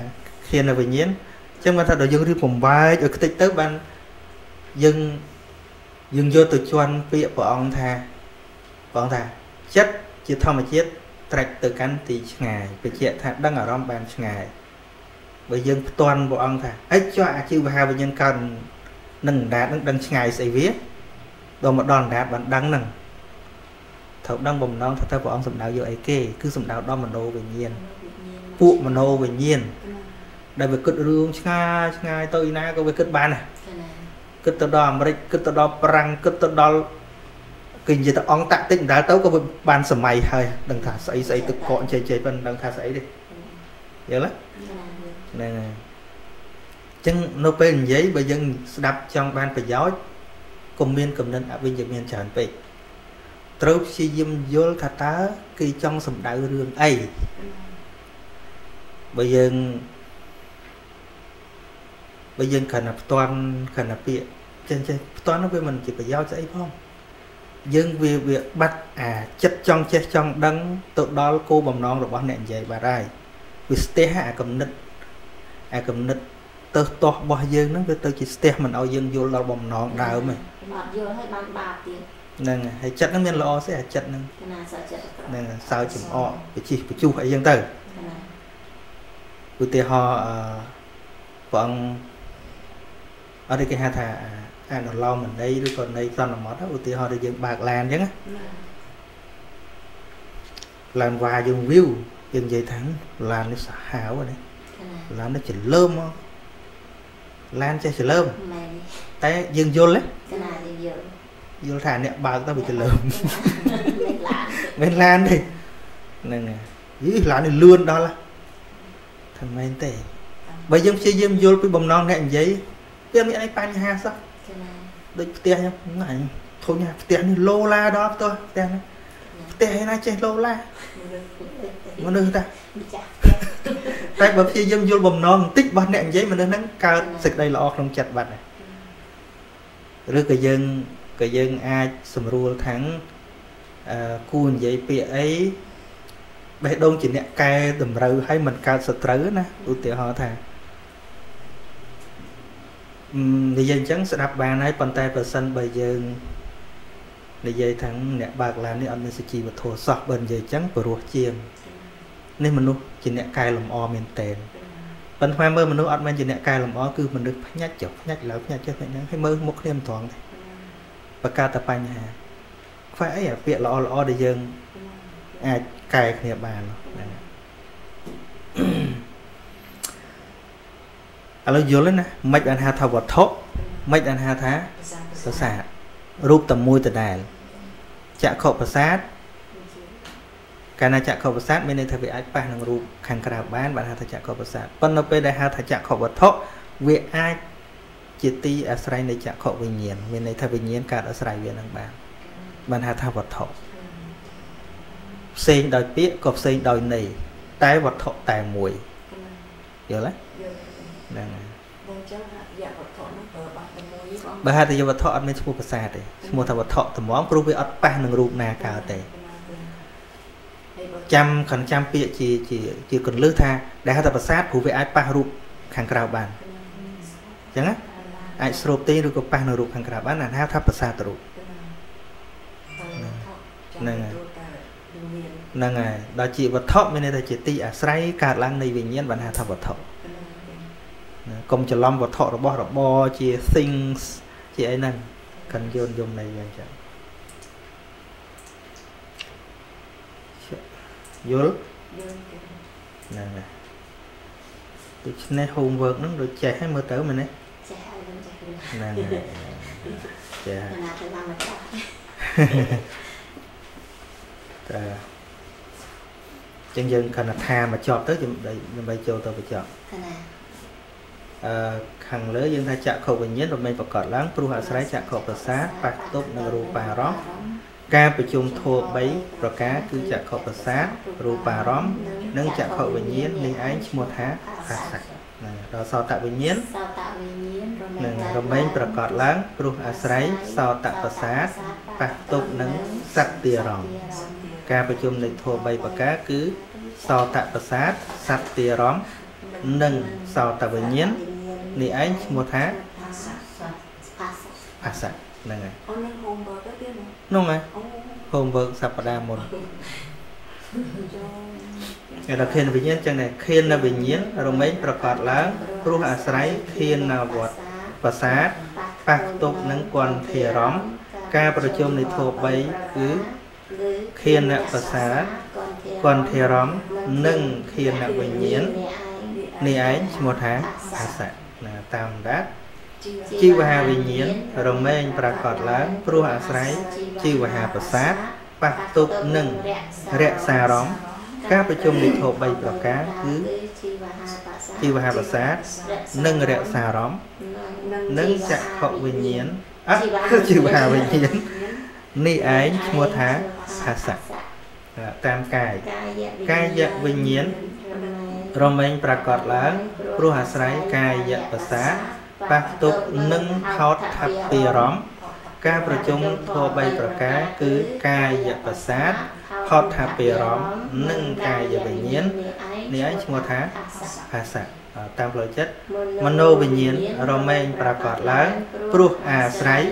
ឃានវិញ្ញាណអញ្ចឹងបានថាដល់យើងរៀបបំបែកឲ្យខ្ទេចទៅបានយើងយើងយកទៅជន់ពាក្យព្រះអង្គថាព្រះអង្គថាចិត្តជាធម្មជាតិត្រាច់ទៅកាន់ទីឆ្ងាយបញ្ជាក់ថាដឹងអារម្មណ៍បានឆ្ងាយ បើយើងផ្ទាន់ព្រះអង្គថាអីចុះអាជីវហាវិញ្ញាណកើតនឹងអណ្ដាតនឹងដឹងឆ្ងាយស្អីវាដល់មកដល់អណ្ដាតបានដឹងហ្នឹងត្រូវដឹងបំណងថាតើព្រះអង្គសំដៅយកអីគេគឺសំដៅដល់មโนវិញ្ញាណ ពួកមโนវិញ្ញាណ កណា ដែលវាគិតរឿងឆ្ងាយឆ្ងាយទៅឯណាក៏វាគិតបានដែរ កណា គិតទៅដល់អាមេរិកគិតទៅដល់ប្រាំងគិតទៅដល់គេនិយាយទៅអង្គតាក់តិចដល់ទៅក៏វាបានសម័យហើយដឹងថាស្អីស្អីទឹកកកចេះចេះប៉ុណ្ណឹងដឹងថាស្អីទេយល់ទេ កណា ហ្នឹងហើយអញ្ចឹងនៅពេលនិយាយបើយើងស្ដាប់ចង់បានប្រយោជន៍កុំមានកំណត់អវិជ្ជមានច្រើនពេកត្រូវព្យាយាមយល់ថាតើគេចង់សំដៅរឿងអីបើយើងបើយើងគ្រាន់តែផ្ទាន់គ្រាន់តែពាក្យចឹងចេះផ្ទាន់នោះវាមិនជាប្រយោជន៍ស្អីផងយើងវាវាបាត់អាចិត្តចង់ចេះចង់ដឹងទៅដល់គោលបំណងរបស់អ្នកនិយាយបាត់ហើយវាស្ទះអាកំណត់ អាកំណត់ទៅតោះរបស់យើងហ្នឹងវាទៅជាស្ទះមិនឲ្យយើងយល់ដល់បំណងដើមហ្នឹងអត់យល់ឲ្យបានបាបទៀតហ្នឹងហើយហើយចិត្តហ្នឹងមានល្អស្អីអាចិត្តហ្នឹងកណាសើចិត្តប្រហ្នឹងហើយសើចចំអកបជិះបជុះអីចឹងទៅកណាឧទាហរណ៍អឺព្រះអង្គអត់ទេគេហៅថាអនុឡោមន័យឬក៏ន័យសន្មតឧទាហរណ៍ដែលយើងបើកឡានអញ្ចឹងណាឡានវ៉ាយើងវីវយើងនិយាយថាឡាននេះសាហាវណាកណា ឡាននេះច្លើមមកឡានចេះច្លើមមែនតែយើងយល់ទេកណាយើងយល់យល់ថាអ្នកបើកទៅវាច្លើមមិនឡានមិនឡានទេហ្នឹងហើយយីឡាននេះលឿនដល់ហ៎ថាមែនទេបើយើងព្យាយាមយល់ពីបំណងអ្នកនិយាយវាមានអីបញ្ហាសោះកណាដូចផ្ទះខ្ញុំហ្នឹងអញធុញណាផ្ទះនេះឡូឡាដល់ផ្ទះផ្ទះនេះផ្ទះឯណាចេះឡូឡាមនុស្សតាម្ចាស់ តែបើព្យាយាមយល់បំណងបន្តិចរបស់អ្នកនិយាយមនុស្សហ្នឹងកើតសេចក្តីល្អក្នុងចិត្តបាត់ហើយឬក៏យើងក៏យើងអាចស្រួលថាងអឺគួរនិយាយពាក្យអីបេះដូងជាអ្នកកែតម្រូវឲ្យមិនកើតសត្រូវណាឧទាហរណ៍ថាអឺនិយាយអញ្ចឹងស្ដាប់បានហើយប៉ុន្តែប្រសិនបើយើងនិយាយថាអ្នកបើកឡាននេះអត់មានសុជីវធម៌សោះបើនិយាយអញ្ចឹងព្រោះជាង នេះមនុស្សជាអ្នកកែលម្អមែនតើប៉ុន្តែមើលមនុស្សអត់មែនជាអ្នកកែលម្អគឺមនុស្សភ្ញាច់ចុះភ្ញាច់ឡើងភ្ញាច់ចុះភ្ញាច់ឡើងហើយមើលមុខគ្នាមិនត្រង់ទេបង្កើតតែបញ្ហាខ្វះអីអាពាក្យល្អល្អៗដែលយើងអាចកែគ្នាបានហ្នឹងឥឡូវយល់ហើយណាមិនបានហៅថាវត្ថុមិនបានហៅថាភាសាភាប្រាសាទរូបតែមួយដដែលចក្ខុប្រាសាទ កាលណាចក្ខុប្រាសាទមានន័យថាវាអាចប៉ះនឹងរូបខាងក្រៅបានបានហៅថាចក្ខុប្រាសាទប៉ុន្តែនៅពេលដែលហៅថាចក្ខុវត្ថុវាអាចជាទីអាស្រ័យនៃចក្ខុវិញ្ញាណមានន័យថាវិញ្ញាណកើតអាស្រ័យវានឹងបានបានហៅថាវត្ថុផ្សេងដោយពាក្យក៏ផ្សេងដោយន័យតែវត្ថុតែមួយយល់ទេយកហ្នឹងហើយបងចឹងអរិយវត្ថុហ្នឹងប្រើបាត់តែមួយបងបើហៅថាវត្ថុអត់មានឈ្មោះភាសាទេឈ្មោះថាវត្ថុត្មងព្រោះវាអត់ប៉ះនឹងរូបណាកើតទេហើយបើ ចាំខនចាំពាក្យជាជាជាកន្លឹះថាដែលហៅថាប្រាសាទព្រោះវាអាចប៉ះរូបខាងក្រៅបានអញ្ចឹងណាអាចស្រូបទេឬក៏ប៉ះនៅរូបខាងក្រៅបានអាហៅថាប្រាសាទរូបហ្នឹងហើយហ្នឹងហើយដល់ជាវត្ថុមានន័យថាជាទីអាស្រ័យកើតឡើងនៃវិញ្ញាណបានហៅថាវត្ថុណាកុំច្រឡំវត្ថុរបស់របរជា things ជាអីហ្នឹងកិនយល់យំនៃវាអញ្ចឹង យល់ហ្នឹងហើយដូច្នេះ homework ហ្នឹងដូចចេះហើយមើលទៅមែនទេចេះឲ្យនឹងចេះរឿងហ្នឹងហើយចេះខណៈទៅឡើងមកចាស់តើចឹងយើងគ្រាន់តែថាមកចប់ទៅដើម្បីដើម្បីចូលទៅបញ្ចប់ខណៈអឺខាងលើយើងថាចក្ខុវិញ្ញាណរមែងប្រកបឡើងព្រោះអាស្រ័យចក្ខុប្រសាទប៉ះទប់នឹងរូបារម្មណ៍ ការប្រជុំធម៌3ប្រការគឺចក្ខុប្រសាទរូបារម្មណ៍និងចក្ខុវិញ្ញាណនេះឯងឈ្មោះថាអាសៈហ្នឹងដល់សោតវិញ្ញាណសោតវិញ្ញាណរមែនឹងងរមែងប្រកបឡើងព្រោះអាស្រ័យសោតប្រសាទប៉ះទប់នឹងសត្វទារម្មណ៍ការប្រជុំនៃធម៌3ប្រការគឺសោតប្រសាទសត្វទារម្មណ៍និងសោតវិញ្ញាណនេះឯងឈ្មោះថាផាសអាសៈហ្នឹងហើយអូននឹងហូមបើទៅ ទៀតណាហ្នឹងហើយអូ homework សប្តាហ៍មុនចូលគេថាខៀនវិញ្ញាណចឹងដែរខៀននៅវិញ្ញាណរមែងប្រកបឡើងព្រោះអាស្រ័យខៀននៅវត្តប្រាសាទប៉ះទប់នឹងគន្ធធារម្មណ៍ការប្រជុំនៃធម៌3គឺខៀនអ្នកប្រាសាទគន្ធធារម្មណ៍និងខៀនអ្នកវិញ្ញាណនេះឯងឈ្មោះថាអាសៈណាតាមដាត ជីវហាវិញ្ញាណរមែងប្រកបឡើងព្រោះអាស្រ័យជីវហាប្រាសាទប៉ះទប់នឹងរក្សាអារម្មណ៍ការប្រជុំនៃធម៌3ប្រការគឺជីវហាប្រាសាទនិងរក្សាអារម្មណ៍និងចក្ខុវិញ្ញាណអត់គឺជីវហាវិញ្ញាណនេះឯងឈ្មោះថាភាសៈតាមកាយកាយវិញ្ញាណរមែងប្រកបឡើងព្រោះអាស្រ័យកាយប្រសាទ ប៉ះទប់និងថោតថាពីអារម្មណ៍ការប្រជុំធម៌3ប្រការគឺកាយប្រសាទផោតថាពីអារម្មណ៍និងកាយវិញ្ញាណនេះឯងឈ្មោះថាភាសៈតាមផ្លូវចិត្តមโนវិញ្ញាណរមែងប្រកបឡើងព្រោះអាស្រ័យ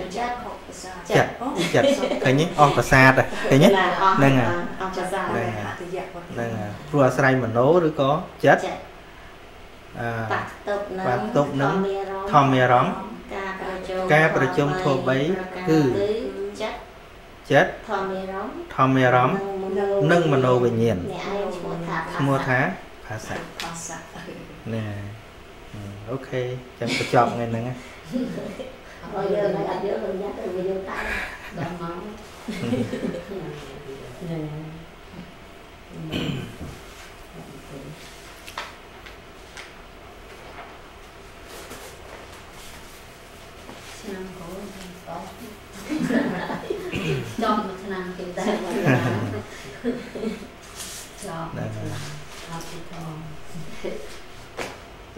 ចិត្តចិត្តឃើញទេអស់ប្រសាទហ៎ឃើញទេ ហ្នឹងហើយ អង្កសា ហ្នឹង អតិយវត្ថុ ហ្នឹងហើយព្រោះអាស្រ័យមโนឬក៏ចិត្ត ចិត្ត អឺ បាក់តុបនឹងបាក់ទប់នឹងធម្មអារម្មណ៍ការប្រជុំការប្រជុំធម៌បីគឺចិត្តចិត្តធម្មអារម្មណ៍ធម្មអារម្មណ៍និងមโนវិញ្ញាណអ្នកឯងឈ្មោះថាឈ្មោះថាភាសៈភាសាណែអូខេចាំបញ្ចប់ថ្ងៃហ្នឹងណាអរយើងអត់យើងរញ៉ាត់ទៅយើងតែដល់មក ឆ្នាំកូនតោះចំមួយឆ្នាំគេតែចប់ហ្នឹងហើយអត់ទីថង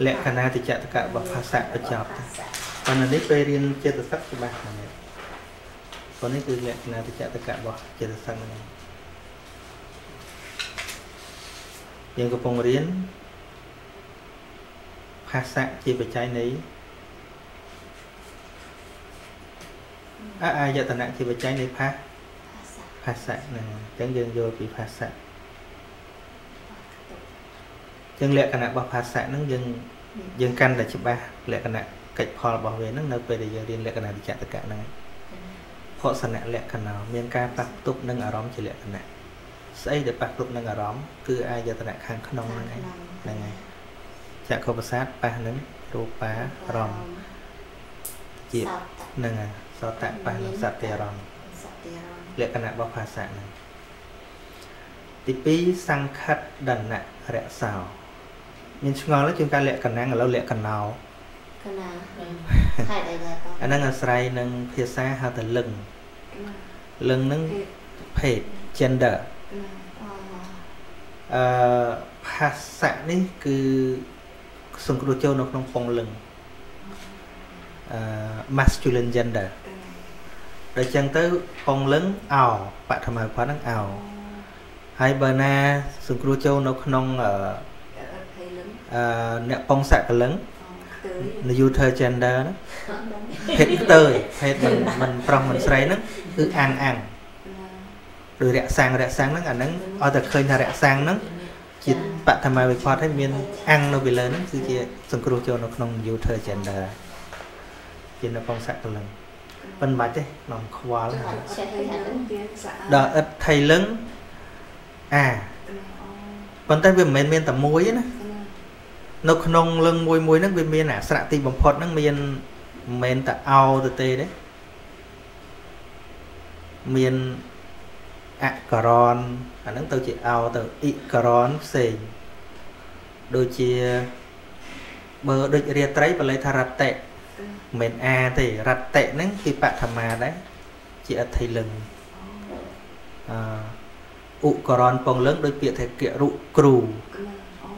លក្ខណៈតិចតកៈរបស់ភាសៈបញ្ចប់ទៅប៉ុន្តែនេះពេលរៀនចិត្តសឹកច្បាស់ហ្នឹងឯងប៉ុន្តែនេះគឺលក្ខណៈតិចតកៈរបស់ចិត្តសឹកហ្នឹងឯងយើងកំពុងរៀនភាសៈជាបច្ច័យនៃ អអាយតនៈជាបច្ច័យនៃផាភាសៈហ្នឹងអញ្ចឹងយើងយល់ពីភាសៈអញ្ចឹងលក្ខណៈរបស់ភាសៈហ្នឹងយើងយើងកាន់តែច្បាស់លក្ខណៈកិច្ចផលរបស់វាហ្នឹងនៅពេលដែលយើងរៀនលក្ខណៈវិចតកៈហ្នឹងផសនៈលក្ខណៈមានការប៉ះទប់នឹងអារម្មណ៍ជាលក្ខណៈស្អីដែលប៉ះទប់នឹងអារម្មណ៍គឺអាយតនៈខាងក្នុងហ្នឹងឯងហ្នឹងហើយចក្ខុប្រសាទប៉ះនឹងរូបារម្មណ៍ជាហ្នឹងហើយ សតៈប៉ះនឹងសត្វទេអារម្មណ៍សត្វទីរំលក្ខណៈរបស់ភាសាហ្នឹងទី2សង្ខិតដណៈរសោមានឆ្ងល់ទេជួនកាលលក្ខណៈឥឡូវលក្ខណោកណាខែអីដែរតអាហ្នឹងអាស្រ័យនឹងភាសាហៅថាលឹងលឹងហ្នឹងភេទភេទ gender កណាអអឺភាសានេះគឺសង្គ្រោះចូលនៅក្នុងពងលឹងអឺ masculine gender កណា ដល់ចឹងទៅពងលឹងអោបឋមវិផតហ្នឹងអោហើយបើណាសង្គ្រោះចូលនៅក្នុងអឺអត់ភ័យលឹងអឺអ្នកពងសកលឹងទៅ neuter gender ហ្នឹងអត់ដឹងភេទខ្ទើយភេទមិនមិនប្រុសមិនស្រីហ្នឹងគឺអាំងអាំងកណាដោយរក្សាំងរក្សាំងហ្នឹងអាហ្នឹងអត់តែឃើញថារក្សាំងហ្នឹងជាបឋមវិផតហើយមានអាំងនៅពីលើហ្នឹងគឺជាសង្គ្រោះចូលនៅក្នុង neuter gender ជានៅពងសកលឹង ប៉ុន្តែមិនបាច់ទេនាំខ្វល់ហើយចេះភ័យលឹងវាស្អាតដល់ឥតថៃលឹងអាកណាអូប៉ុន្តែវាមិនមែនមានតែមួយទេណាកណានៅក្នុងលឹងមួយមួយហ្នឹងវាមានអាស្រៈទីបំផុតហ្នឹងមានមិនមែនតែអោទៅទេទេមានអករណអាហ្នឹងទៅជាអោទៅអ៊ីករណផ្សេងដូចជាបើដូចរាត្រីបល័យថារតៈមិន មែនអាទេរតៈហ្នឹងគឺបឋមាដែរជាអធិលឹងអឧករណពងលឹងដូចពាក្យថាគរុគ្រូកណាអូ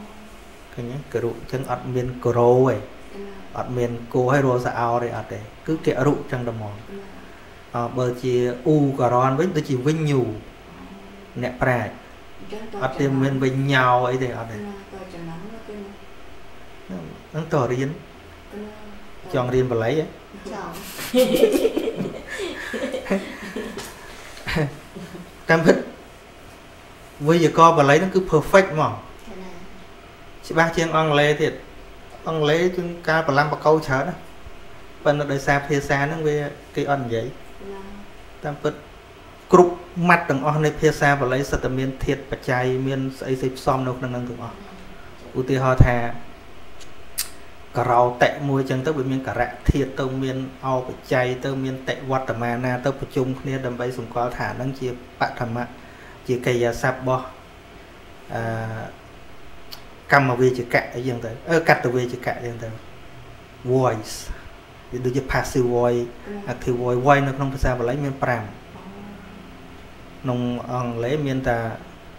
ឃើញទេគរុអញ្ចឹងអត់មានក្រោទេកណាអត់មានគោឲ្យរស់សអោទេអត់ទេគឺគរុអញ្ចឹងតែហ្មងកណាអបើជាអ៊ូករណវិញដូចជាវិញ្ញូអ្នកប្រាជ្ញចឹងតអត់ទេមានវិញ្ញោអីទេអត់ទេកណាតចំណាំទៅគេណាហ្នឹងតើរៀនកណា ចង់រៀនបល័យហ៎ចង់តាមពិតវេយ្យាករណ៍បល័យហ្នឹងគឺ perfect ហ្មងកណាច្បាស់ជាងអង់គ្លេសទៀតអង់គ្លេសជាងការបលាំងបកោច្រើនណាប៉ុន្តែដោយសារភាសាហ្នឹងវាគេអត់និយាយកណាតាមពិតគ្រប់ម៉ាត់ទាំងអស់នៃភាសាបាលីសិតតែមានធាតុបច្ច័យមានស្អីស្អីផ្សំនៅក្នុងហ្នឹងទាំងអស់ឧទាហរណ៍ថា ករោតៈមួយចឹងទៅវាមានករៈធាតុទៅមានអោបច្ច័យទៅមានតិវត្តមានាទៅប្រជុំគ្នាដើម្បីសម្គាល់ថាហ្នឹងជាបឋមៈជាកិរិយាសព្ទរបស់អឺកម្មវិជ្ជកៈអីចឹងទៅអឺកតវិជ្ជកៈចឹងទៅ voice វាដូចជា passive voice កណា active voice voice នៅក្នុងភាសាបាលីមាន5ក្នុងអង់គ្លេសមានតែ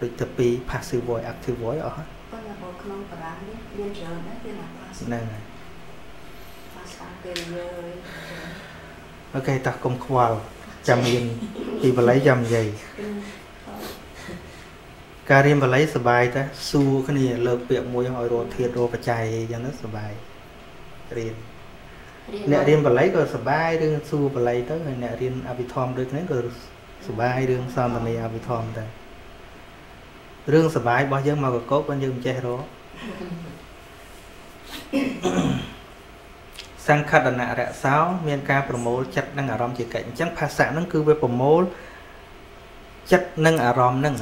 ដូចទៅពីរ passive voice active voice អស់ហើយប៉ុន្តែបើក្នុងបារាំងនេះមានច្រើនណាស់គេណាប៉ាស ហ្នឹងហើយប៉ាសអង្គគេយើអូខេតោះកុំខ្វល់ចាំមានពីបាលីចាំនិយាយការរៀនបាលីសប្បាយតាសួរគ្នាលើកពាក្យមួយឲ្យរកធាតរកបច្ច័យអញ្ចឹងទៅសប្បាយរៀនអ្នករៀនបាលីក៏សប្បាយរឿងសួរបាលីទៅហើយអ្នករៀនអភិធម្មដូចគ្នាក៏សប្បាយរឿងសន្តានាអភិធម្មដែររឿងសប្បាយរបស់យើងមកកកោប៉ុន្តែយើងមិនចេះរក សង្ខតនៈរសោមានការប្រមូលចិត្តនិងអារម្មណ៍ជាកិច្ចអញ្ចឹងភាសាហ្នឹងគឺវាប្រមូលចិត្តនិងអារម្មណ៍ហ្នឹង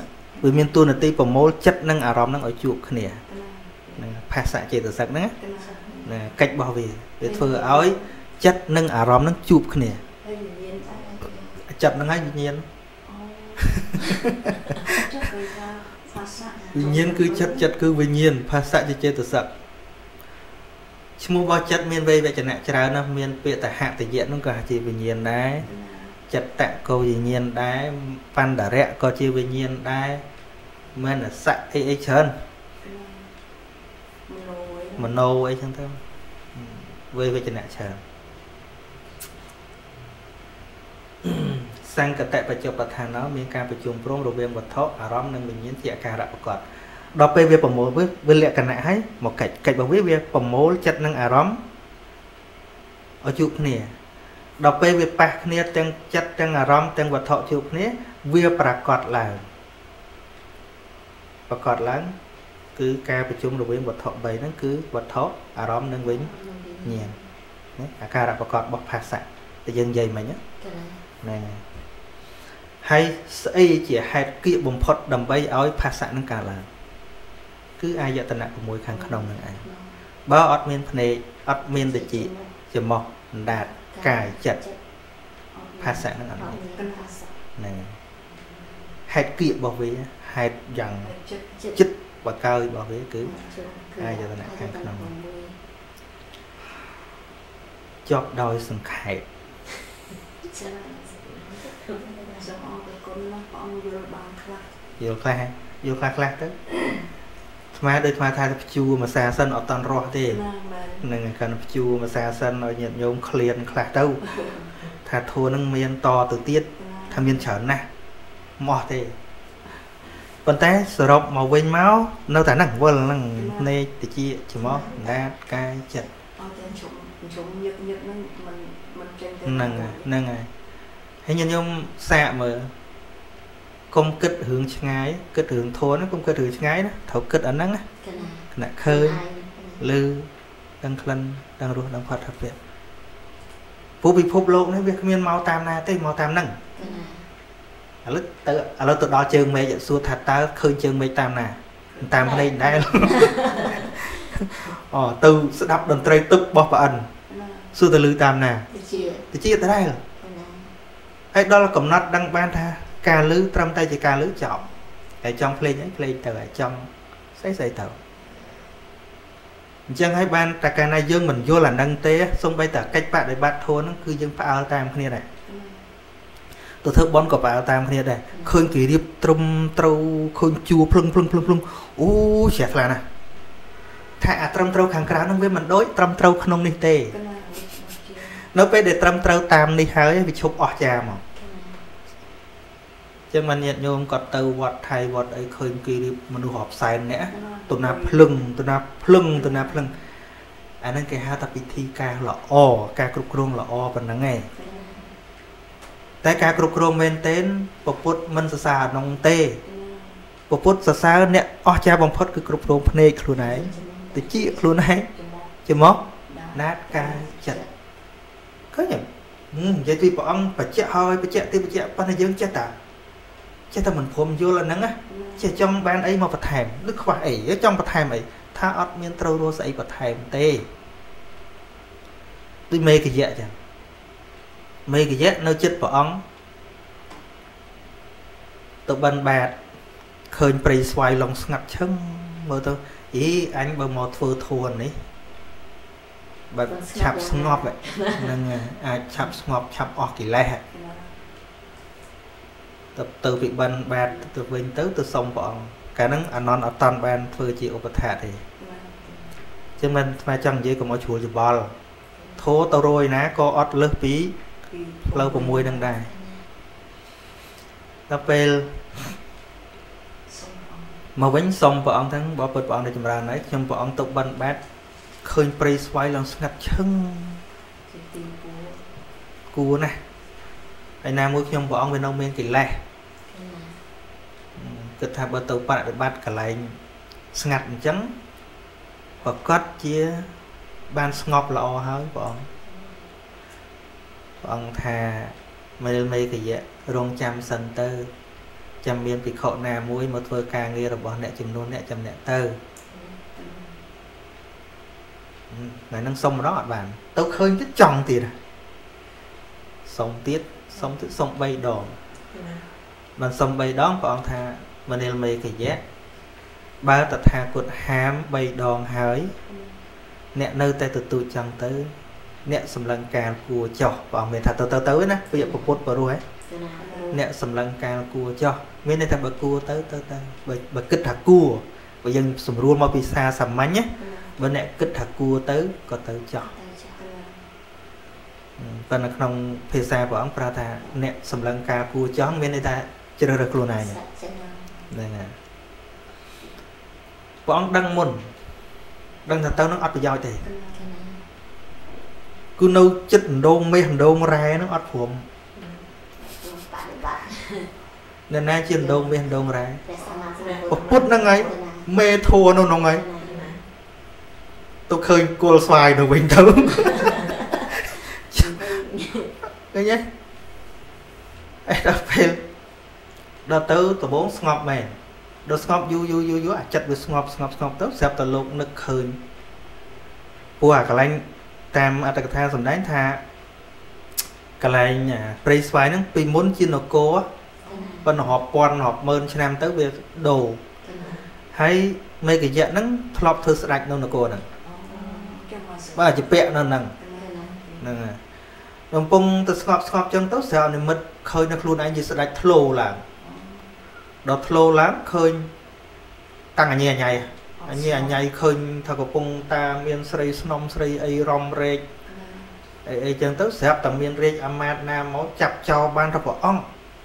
វាមានទួនាទីប្រមូលចិត្តនិងអារម្មណ៍ហ្នឹងឲ្យជួបគ្នាកណាហ្នឹងភាសាចេតសិកហ្នឹងកណាណាកិច្ចរបស់វាវាធ្វើឲ្យចិត្តនិងអារម្មណ៍ហ្នឹងជួបគ្នាហើយវិញ្ញាណអីចិត្តហ្នឹងហើយវិញ្ញាណអូចុះគេថាភាសាវិញ្ញាណគឺចិត្តចិត្តគឺវិញ្ញាណភាសាជាចេតសិក ឈ្មោះរបស់ចិត្តមានវេយវចនៈច្រើនណាស់មានពាក្យតហតយៈហ្នឹងក៏ជាវិញ្ញាណដែរចិត្តៈក៏វិញ្ញាណដែរបណ្ដរៈក៏ជាវិញ្ញាណដែរមិនស័កអីអីច្រើនមនោឯមโนអីចឹងទៅវេវចនៈច្រើនសង្កតបច្ចុប្បដ្ឋានោមានការប្រជុំព្រមរវាងវត្ថុអារម្មណ៍និងវិញ្ញាណជាអាការៈប្រកប ដល់ពេលវាប្រមូលវាវាលក្ខណៈហើយមកកិច្ចកិច្ចរបស់វាវាប្រមូលចិត្តនិងអារម្មណ៍ឲ្យជួបគ្នាដល់ពេលវាប៉ះគ្នាទាំងចិត្តទាំងអារម្មណ៍ទាំងវត្ថុជួបគ្នាវាប្រកបឡើងប្រកបឡើងគឺការប្រជុំរវាងវត្ថុ3ហ្នឹងគឺវត្ថុអារម្មណ៍និងវិញ្ញាណណាអាការៈប្រកបរបស់ភាសាដែលយើងនិយាយមិញណាកណាហ្នឹងហើយហើយស្អីជាហេតុគៀកបំផុតដើម្បីឲ្យភាសានឹងកើតឡើង គឺអាយតនៈ6ខាងក្នុងហ្នឹងឯងបើអត់មានភ្នែកអត់មានតិចច្រមុះអណ្ដាតកាយចិត្តភាសានឹងអត់មានកណាសាហ្នឹងហើយហេតុគៀករបស់វាហេតុយ៉ាងចិត្តចិត្តបកើយរបស់វាគឺអាយតនៈខាងក្នុងជាប់ដោយសង្ខេបច្រើនសូមអរគុណណាស់ព្រះអង្គយល់បានខ្លះយល់ខ្លះយល់ខ្លះខ្លះទៅ ខ្មែរដូចខ្មែរថាព្យួរមួយសាសិនអត់តន់រស់ទេហ្នឹងកាន់ព្យួរមួយសាសិនឲ្យញាតញោមឃ្លានខ្លះទៅថាធัวនឹងមានតទៅទៀតថាមានច្រើនណាស់មោះទេប៉ុន្តែសរុបមកវិញមកនៅតែហ្នឹងវល់ហ្នឹងនៃតិចច្មោះណាតកាយចិត្តអត់ទាំងជុំជុំញឹកញឹកហ្នឹងមិនមិនចេញទៅហ្នឹងហ្នឹងហើយហើយញាតញោមសាកមើល កុំគិតរឿងឆ្ងាយគិតរឿងធัวហ្នឹងកុំគិតរឿងឆ្ងាយណាត្រូវគិតអាហ្នឹងណាកណាគណៈឃើញឮដឹងក្លិនដឹងរសដឹងផាត់ថាពាក្យពួកពិភពលោកនេះវាគ្មានមកតាមណាទេមកតាមហ្នឹងកណាឥឡូវទៅឥឡូវទៅដល់ជើងមេឃសួរថាតើឃើញជើងមេឃតាមណាតាមភ្នែកដែរអូទៅស្ដាប់តន្ត្រីទឹករបស់ប្រអិនណាសួរទៅឮតាមណាទៅជាទៅជាទៅដែរកណាហើយដល់កំណត់ដឹងបានថា ការឮត្រឹមតែជាការឮចប់តែចង់ភ្លេងអីភ្លេងទៅហើយចង់ស្អីស្អីទៅអញ្ចឹងហើយបានតែកាលណាយើងមិនយល់អានឹងទេសូម្បីតែកិច្ចបដិបត្តិធម៌ហ្នឹងគឺយើងផ្អើលតាមគ្នាដែរទៅធ្វើបន់ក៏ផ្អើលតាមគ្នាដែរឃើញគេរៀបត្រឹមត្រូវឃើញជួរភ្លឹងភ្លឹងភ្លឹងភ្លឹងអូជ្រះថ្លាណាស់ថាអាត្រឹមត្រូវខាងក្រៅហ្នឹងវាមិនដូចត្រឹមត្រូវក្នុងនេះទេកណាជានៅពេលដែលត្រឹមត្រូវតាមនេះហើយវាឈប់អស់ចាមកកណា ចឹងបានញាតិញោមគាត់ទៅវត្តថៃវត្តអីឃើញគេរៀបមនុស្សរាប់សែននាក់ណាទៅណាភ្លឹងទៅណាភ្លឹងទៅណាភ្លឹងអាហ្នឹងគេហៅថាពិធីការល្អការគ្រប់គ្រងល្អប៉ុណ្ណឹងឯងតែការគ្រប់គ្រងមែនទែនពពុទ្ធមិនសរសើរក្នុងទេពពុទ្ធសរសើរអ្នកអស្ចារ្យបំផុតគឺគ្រប់គ្រងភ្នែកខ្លួនឯងតិចខ្លួនឯងជាមកណាតកាយចិត្តឃើញទេហឹមនិយាយពីព្រះអង្គបច្ចៈហើយបច្ចៈទីបច្ចៈប៉ុន្តែយើងចេះតា ចេះតែមិនព្រមយល់អាហ្នឹងណាចេះចង់បានអីមកបន្ថែមឬខ្វះអីចង់បន្ថែមអីថាអត់មានត្រូវរស់ស្អីបន្ថែមទេដូចមេកយៈចឹងមេកយៈនៅចិត្តព្រះអង្គទៅបិណ្ឌបាតឃើញព្រៃស្វាយឡងស្ងាត់ឈឹងមើលទៅអីអញបើមកធ្វើធួននេះបើឆាប់ស្ងប់ហ្នឹងហើយអាចឆាប់ស្ងប់ឆាប់អស់កិលេស ទៅទៅពីបិណ្ឌបាតទៅវិញទៅទៅសុំព្រះអង្គកាលហ្នឹងអានន្តអត់តាន់បានធ្វើជាឧបថាទេចឹងមិនស្មាចង់និយាយកុំឲ្យជ្រួលច្បល់ធោទៅរយណាក៏អត់លើសពីផ្លូវ6ហ្នឹងដែរដល់ពេលមកវិញសុំព្រះអង្គទាំងបបពុតព្រះអង្គដែលចម្រើនហើយខ្ញុំព្រះអង្គទៅបិណ្ឌបាតឃើញព្រៃស្វាយឡើងស្ងាត់ឈឹងជាទីពូគួរណាស់ហើយណាមួយខ្ញុំព្រះអង្គវានៅមានកិលេស គិតថាបើទៅបប្រតិបត្តិកន្លែងស្ងាត់អញ្ចឹងប្រកាសជាបានស្ងប់ល្អហើយព្រះអង្គព្រះអង្គថាមេលមេកយៈរងចាំសិនទៅចាំមានភិក្ខុណាមួយមកធ្វើការងាររបស់អ្នកចំនួនអ្នកចំណាក់ទៅថ្ងៃហ្នឹងសុំម្ដងអត់បាន ទៅឃើញទៀតចង់ទៀតសុំទៀតសុំទៀតសុំ3ដងបានសុំ3ដងព្រះអង្គថា មនាលមេកយៈបើតថាគតហាម3ដងហើយអ្នកនៅតែទទូចចង់ទៅ អ្នកសម្លឹងកាលគួរចោះព្រះអង្គមានថាទៅទៅទៅណាពាក្យពុទ្ធបរោះហ៎កណាអ្នកសម្លឹងកាលគួរចោះមានន័យថាបើគួរទៅទៅទៅបើបើគិតថាគួរបើយើងស្រួលមកពីសារសាមញ្ញណាបើអ្នកគិតថាគួរទៅក៏ទៅចោះទៅចាប៉ុន្តែក្នុងភាសាព្រះអង្គប្រើថាអ្នកសម្លឹងកាលគួរចោះមានន័យថាជ្រើសរើសខ្លួនឯងសាក់ចឹង ហ្នឹងហើយព្រះអង្គដឹងមុនដឹងថាទៅនឹងអត់ប្រយោជន៍ទេកណាគឺនៅចិត្តដងមេះដងរ៉ែហ្នឹងអត់ព្រមបដិបត្តិនៅណាជាដងមេះដងរ៉ែព្រះសម្មាសម្ពុទ្ធពុទ្ធហ្នឹងហើយមេធัวនៅក្នុងហើយទៅឃើញគល់ស្វាយនៅវិញទៅឃើញទេអេដល់ពេល ដល់ទៅដំបងស្ងប់មែនដល់ស្ងប់យូរយូរយូរយូរអាចិត្តវាស្ងប់ស្ងប់ស្ងប់ទៅស្រាប់តែលោកនឹកឃើញព្រោះអាកន្លែងតាមអត្តកថាសម្ដែងថាកន្លែងអាព្រៃស្វាយហ្នឹងពីមុនជានគរប៉ុន្តែរាប់ពាន់រាប់ម៉ឺនឆ្នាំទៅវាដូរហើយមេកយៈហ្នឹងធ្លាប់ធ្វើស្ដេចនៅនគរហ្នឹងចាំមកសិបើជាពាក់នៅហ្នឹងហ្នឹងហើយកំពុងទៅស្ងប់ស្ងប់ចឹងទៅស្រាប់និមិត្តឃើញនៅខ្លួនឯងជាស្ដេចធ្លោឡើង ដល់ធ្លោឡើងឃើញតាំងអញញ៉ៃអញញ៉ៃឃើញថាកំពុងតាមានស្រីស្នំស្រីអីរំរែកអីអីចឹងទៅស្រាប់តែមានរាជអាមាត្យណាមកចាប់ចោលបានថាព្រះអង្គ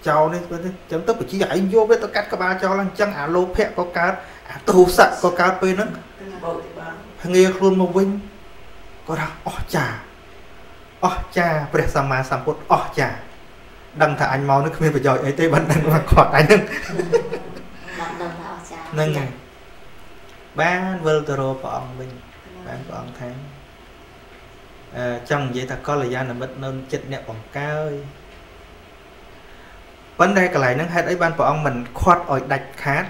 ចោលនេះទៅចឹងទៅបជាឯងយកវាទៅកាត់ក្បាលចោលអញ្ចឹងអាលោភៈក៏កើតអាទោសៈក៏កើតពេលហ្នឹងបោកទីបានភ្ងាខ្លួនមកវិញគាត់ថាអស់ចាអស់ចាព្រះសម្មាសម្ពុទ្ធអស់ចា ដឹងថាអញមកនេះគ្មានប្រយោជន៍អីទេបានដឹងថាគាត់អញហ្នឹងបាត់ដឹងថាអស្ចារ្យហ្នឹងហើយបានវិលទៅរកព្រះអង្គវិញបានព្រះអង្គថាអឺចង់និយាយថាកល្យាណមិត្តនៅចិត្តអ្នកបង្កើយប៉ុន្តែកន្លែងហ្នឹងហេតុអីបានព្រះអង្គមិនខាត់ឲ្យដាច់ខាត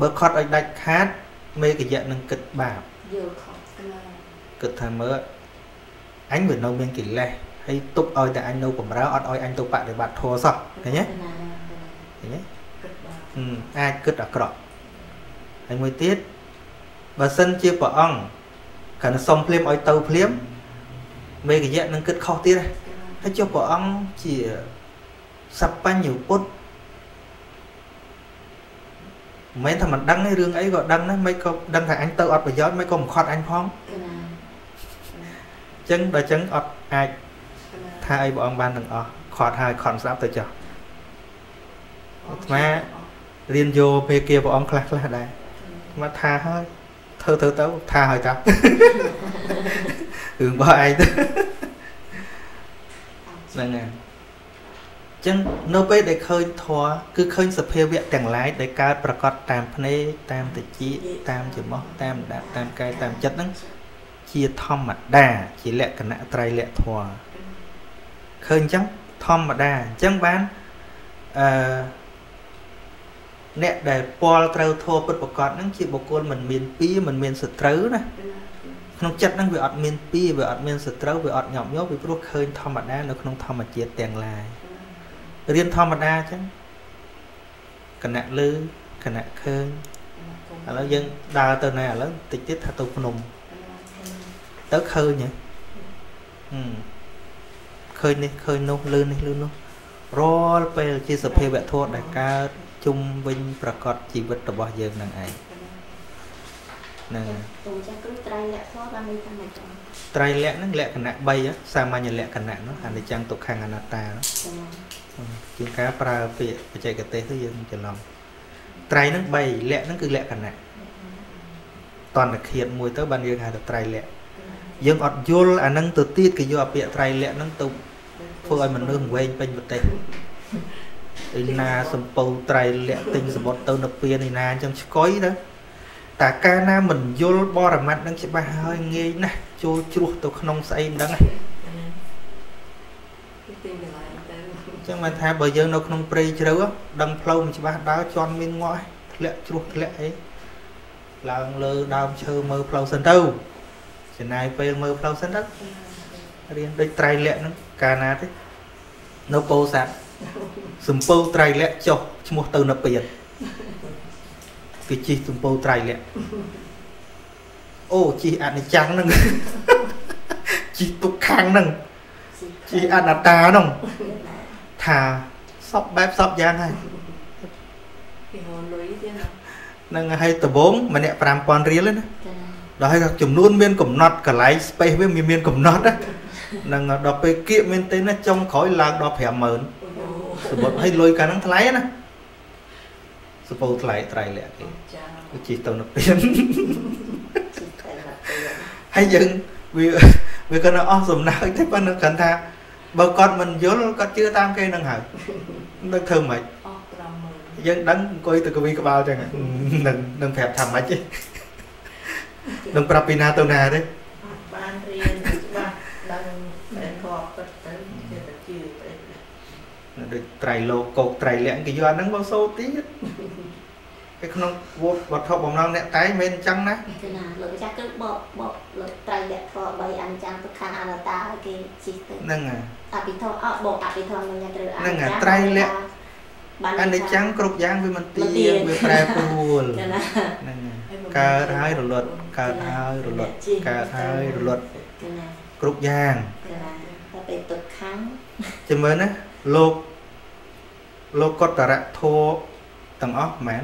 បើខាត់ឲ្យដាច់ខាតមេកយៈនឹងគិតបាបយល់ខុសគិតថាមើលអញវានៅមានកិលេស ហើយទុកឲ្យតែអញនៅបំរើអត់ឲ្យអញទៅបដិបត្តិធម៌សោះឃើញទេណាឃើញទេគិតបានហឹមអាចគិតអាក្រក់ហើយមួយទៀតបើសិនជាព្រះអង្គគ្រាន់តែសុំភ្លាមឲ្យទៅភ្លាមមេកយៈនឹងគិតខុសទៀតហើយហើយចុះព្រះអង្គជាសបញ្ញពុទ្ធមិនមែនថាមិនដឹងទេរឿងអីក៏ដឹងដែរមិនក៏ដឹងថាអញទៅអត់ប្រយោជន៍មិនក៏មិនខត់អញផងណាអញ្ចឹងដល់អញ្ចឹងអត់អាច ថាអីព្រះអង្គបានទាំងអស់ខត់ហើយខត់ស្ដាប់ទៅចុះអាត្មារៀនយកពេលគាព្រះអង្គខ្លះខ្លះដែរអាត្មាថាហើយធ្វើធ្វើទៅថាហើយតារឿងរបស់ឯងទៅហ្នឹងហើយអញ្ចឹងនៅពេលដែលឃើញធម៌គឺឃើញសភាវៈទាំងឡាយដែលកើតប្រកបតាមភ្នែកតាមតិចតាមច្រមុះតាមដាប់តាមកាយតាមចិត្តហ្នឹងជាធម្មតា ជាលក្ខណៈត្រៃលក្ខធម៌ ឃើញអញ្ចឹងធម្មតាអញ្ចឹងបានអឺអ្នកដែលពាល់ត្រូវធម៌ពិតប្រកបហ្នឹងជាបុគ្គលមិនមានពៀមិនមានសត្រូវណាក្នុងចិត្តហ្នឹងវាអត់មានពៀវាអត់មានសត្រូវវាអត់ញាប់ញយពីព្រោះឃើញធម្មតានៅក្នុងធម្មជាតិទាំងឡាយរៀនធម្មតាអញ្ចឹងគណៈលឺគណៈឃើញឥឡូវយើងដើរទៅណាឥឡូវតិចទៀតថាទៅភ្នំទៅឃើញហ៎ហឹម ឃើញនេះឃើញនោះលឺនេះលឺនោះរាល់ពេលជាសភាវៈធម៌ដែលកើតជុំវិញប្រកបជីវិតរបស់យើងនឹងឯងហ្នឹងហើយទូចាស់គ្រូត្រៃលក្ខធម៌បានមានថាម៉េចចឹងត្រៃលក្ខហ្នឹងលក្ខណៈ3ហ៎សាមញ្ញលក្ខណៈនោះអនិច្ចំទុក្ខំអនត្តានោះជាងការប្រើពាក្យបច្ចេកទេសទៅយើងច្រឡំត្រៃហ្នឹង3លក្ខហ្នឹងគឺលក្ខណៈតន្តឃាតមួយទៅបានយើងហៅថាត្រៃលក្ខយើងអត់យល់អាហ្នឹងទៅទៀតគេយកអាពាក្យត្រៃលក្ខហ្នឹងទៅ ធ្វើឲ្យមនុស្សវែងពេញប្រទេសឯណាសំពៅត្រៃលក្ខទិញសមុទ្រទៅនៅពៀនឯណាអញ្ចឹងឆ្កុយទៅតែកាលណាមិនយល់បរមត្តនឹងច្បាស់ហើយងាយណាស់ចូលជ្រោះទៅក្នុងស្អីមិនដឹងទេទីកន្លែងទៅអញ្ចឹងបានថាបើយើងនៅក្នុងព្រៃជ្រៅហ៎ដឹងផ្លូវមិនច្បាស់ដើរជន់មានងាស់ធ្លាក់ជ្រោះធ្លាក់អីឡើងលើដើមឈើមើលផ្លូវសិនទៅចំណាយពេលមើលផ្លូវសិនទៅរៀនដូចត្រៃលក្ខហ្នឹង កាលណាទេនៅពោធិ៍សាត់សំពៅត្រៃលក្ខចុះឈ្មោះទៅនៅពៀនគេជិះសំពៅត្រៃលក្ខអូជិះអនិច្ចំហ្នឹងជិះទុកខាងហ្នឹងជិះអនត្តាហ្នឹងថាសពបែបសពយ៉ាងហើយពីហូនលុយទៀតណានឹងឲ្យដំបងម្នាក់5000រៀលណាចាដល់ឲ្យចំនួនមានកំណត់កន្លែង space វាមានមានកំណត់ណា នឹងដល់ពេលគៀកមែនទេណាចុងក្រោយឡើងដល់50000សមុទ្រឲ្យលុយកាលហ្នឹងថ្លៃណាសពោថ្លៃត្រៃលាក់គេចាវាជិះទៅនៅពៀនជីតែបាត់ទៅហើយយើងវាវាគាត់អស់សំណើចទេប៉ុន្តែគាត់ថាបើគាត់មិនយល់គាត់ជឿតាមគេហ្នឹងហើយនឹងធ្វើម៉េចអស់50000យើងដឹងអង្គុយទៅកវីក្បាលចឹងនឹងនឹងប្រាប់ថាម៉េចទេនឹងប្រាប់ពីណាទៅណាទេបានរៀនច្បាស់ដឹងតែខកពិតទៅគេទៅជឿទៅ ដូចត្រៃលោកកោកត្រៃលក្ខគេយកអាហ្នឹងមកសូត្រទៀតហើយក្នុងវត្តវត្ថុបំណងអ្នកតែងមិនអញ្ចឹងណាគឺណាលោកចាស់គឺបកបកលោកត្រៃលក្ខធម៌3អញ្ចាំទុក្ខំអនត្តាឲ្យគេជីទៅហ្នឹងហើយអភិធម្មអបកអភិធម្មនឹងត្រូវហ្នឹងហើយត្រៃលក្ខបានអនិច្ចំគ្រប់យ៉ាងវាមិនទៀមិនទៀងងវាប្រែប្រួលចាណាហ្នឹងហើយកើតហើយរលត់កើតហើយរលត់កើតហើយរលត់គឺណាគ្រប់យ៉ាងគឺណាតែពេលទុក្ខំចាំមើលណាលោក លោកកតរៈធម៌ទាំងអស់មែន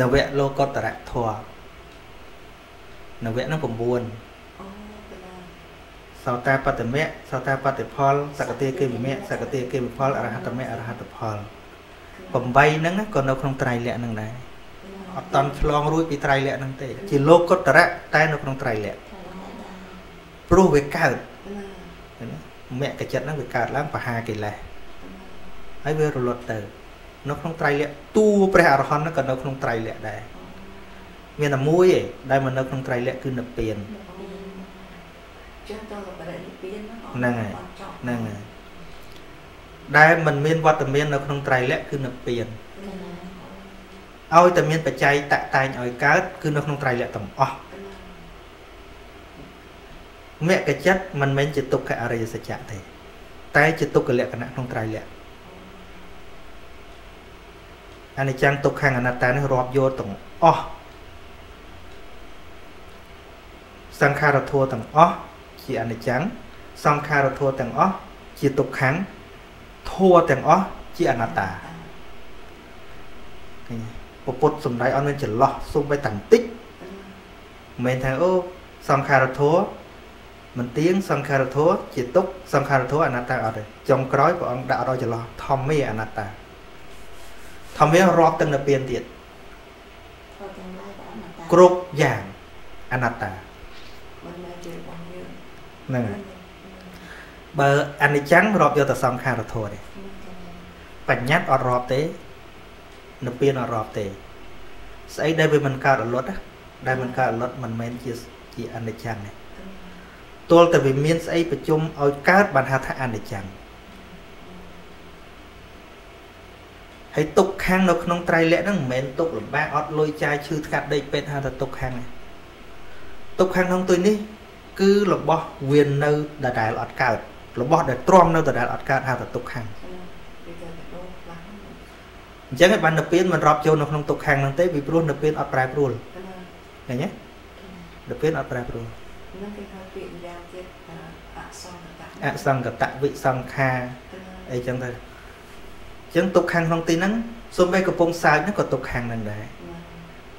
នវៈលោកតរៈធម៌នវៈហ្នឹង9អូកណាសោតាបត្តមៈសោតាបត្តផលសកតិគេវិមៈសកតិគេវិផលអរហត្តមៈអរហត្តផល8ហ្នឹងណាក៏នៅក្នុងត្រៃលក្ខហ្នឹងដែរអត់តន់ឆ្លងរួចពីត្រៃលក្ខហ្នឹងទេ ជាលោកកតរៈតែនៅក្នុងត្រៃលក្ខព្រោះវាកើតកណាមគ្គចិត្តហ្នឹងវាកើតឡើងបហាកិលេស ហើយវារលត់ទៅ នៅក្នុងត្រៃលក្ខតួព្រះអរហន្តហ្នឹងក៏នៅក្នុងត្រៃលក្ខដែរមានតែមួយឯងដែលមិននៅក្នុងត្រៃលក្ខគឺនិព្វានចឹងតើបរិនិព្វានហ្នឹងហ្នឹងហើយអត់ចប់ហ្នឹងហើយដែលមិនមានវត្តមាននៅក្នុងត្រៃលក្ខគឺនិព្វានឲ្យតែមានបច្ច័យតាក់តែងឲ្យកើតគឺនៅក្នុងត្រៃលក្ខទាំងអស់កណាមគ្គចិត្តមិនមែនជាទុក្ខអរិយសច្ចៈទេតែជាទុក្ខលក្ខណៈក្នុងត្រៃលក្ខ អនិច្ចំទុក្ខំអនត្តានេះរាប់យកទាំងអស់សង្ខារធัวទាំងអស់ជាអនិច្ចំសង្ខារធัวទាំងអស់ជាទុក្ខំធัวទាំងអស់ជាអនត្តាឃើញទេពពុទ្ធសំដែងអត់មានចន្លោះសូម្បីតែបន្តិច កណា មិនមែនថាអូសង្ខារធัวមិនទៀងសង្ខារធัวជាទុក្ខសង្ខារធัวអនត្តាអត់ទេចុងក្រោយព្រះអង្គដាក់ដល់ចន្លោះធម្មាអនត្តា ធម្មារាប់ទាំងនិព្វានទៀតធម៌ទាំងឡាយក៏អនត្តាគ្រប់យ៉ាងអនត្តាមិនមែនជារបស់យើងហ្នឹងហើយបើអនិច្ចំរាប់យកតែសង្ខារធัวទេបញ្ញត្តិអត់រាប់ទេនិព្វានអត់រាប់ទេស្អីដែលវាមិនកើតរលត់ណាដែលមិនកើតរលត់មិនមែនជាជាអនិច្ចំទេទល់តែវាមានស្អីប្រជុំឲ្យកើតបានហៅថាអនិច្ចំ ហើយទុកខាងនៅក្នុងត្រៃលក្ខណ៍ហ្នឹងមិនមែនទុកលំបាកអត់លុយចាយឈឺថ្កាត់ដេកពេទ្យហៅថាទុកខាងទេទុកខាងក្នុងទុយនេះគឺរបស់វានៅដដែលអត់កើតរបស់ដែលទ្រាំនៅដដែលអត់កើតហៅថាទុកខាងកណាវាទៅដូរខ្លះអញ្ចឹងឯបាននិព្វានមិនរាប់ចូលនៅក្នុងទុកខាងហ្នឹងទេពីព្រោះនិព្វានអត់ប្រែប្រួលកណាឃើញទេនិព្វានអត់ប្រែប្រួលហ្នឹងគេហៅពាក្យម្យ៉ាងទៀតថាអសង្កតៈអសង្កតវិសង្ខាកណាអីចឹងទៅអញ្ចឹងទុកខាងក្នុងទីហ្នឹងសូម្បីកំពុងសើចហ្នឹងក៏ទុកខាងហ្នឹងដែរណា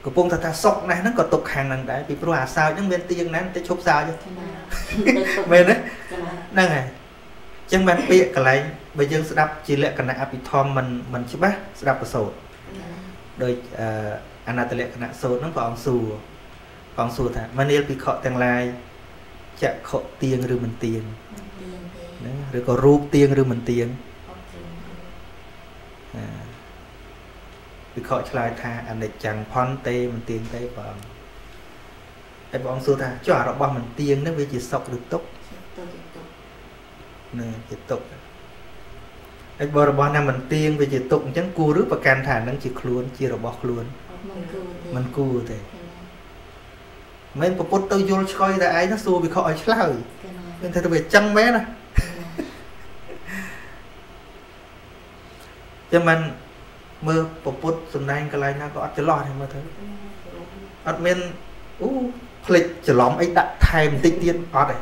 កំពុងថាថាសុកណាស់ហ្នឹងក៏ទុកខាងហ្នឹងដែរពីព្រោះអាសើចហ្នឹងមានទៀងណាស់តែឈប់សើចទេកណាមែនទេកណាហ្នឹងហើយអញ្ចឹងបានពាក្យកន្លែងបើយើងស្ដាប់ជាលក្ខណៈអភិធម្មមិនមិនច្បាស់ស្ដាប់កសោតដោយអឺអនត្តលក្ខណៈសូត្រហ្នឹងព្រះអង្គសួរព្រះអង្គសួរថាមនាលភិក្ខុទាំងឡាយចក្ខុទៀងឬមិនទៀងទៀងទេណាឬក៏រូបទៀងឬមិនទៀងអត់ទៀងទេ ណាភិក្ខុឆ្លើយថាអនិច្ចំផន់ទេមិនទៀងទេព្រះអង្គហើយព្រះអង្គសួរថាចុះអារបស់មិនទៀងហ្នឹងវាជាសុខឬទុក្ខទៅទៅទៅណាជាទុក្ខហើយបើរបស់ណាមិនទៀងវាជាទុក្ខអញ្ចឹងគួរឬប្រកាន់ថាហ្នឹងជាខ្លួនជារបស់ខ្លួនអត់មិនគូទេមិនគួរទេកណាមិនប្រពុតទៅយល់ឆ្កយតែឯងណាសួរវិខឲ្យឆ្លើយកណាមានថាទៅវាចឹងមែនណា ចឹងមិនមើលប្រពុតសំដែងកន្លែងណាក៏អត់ច្រឡោះទេមើលទៅអត់មានអូផ្លេចច្រឡំអីដាក់ថែមបន្តិចទៀតអត់ទេ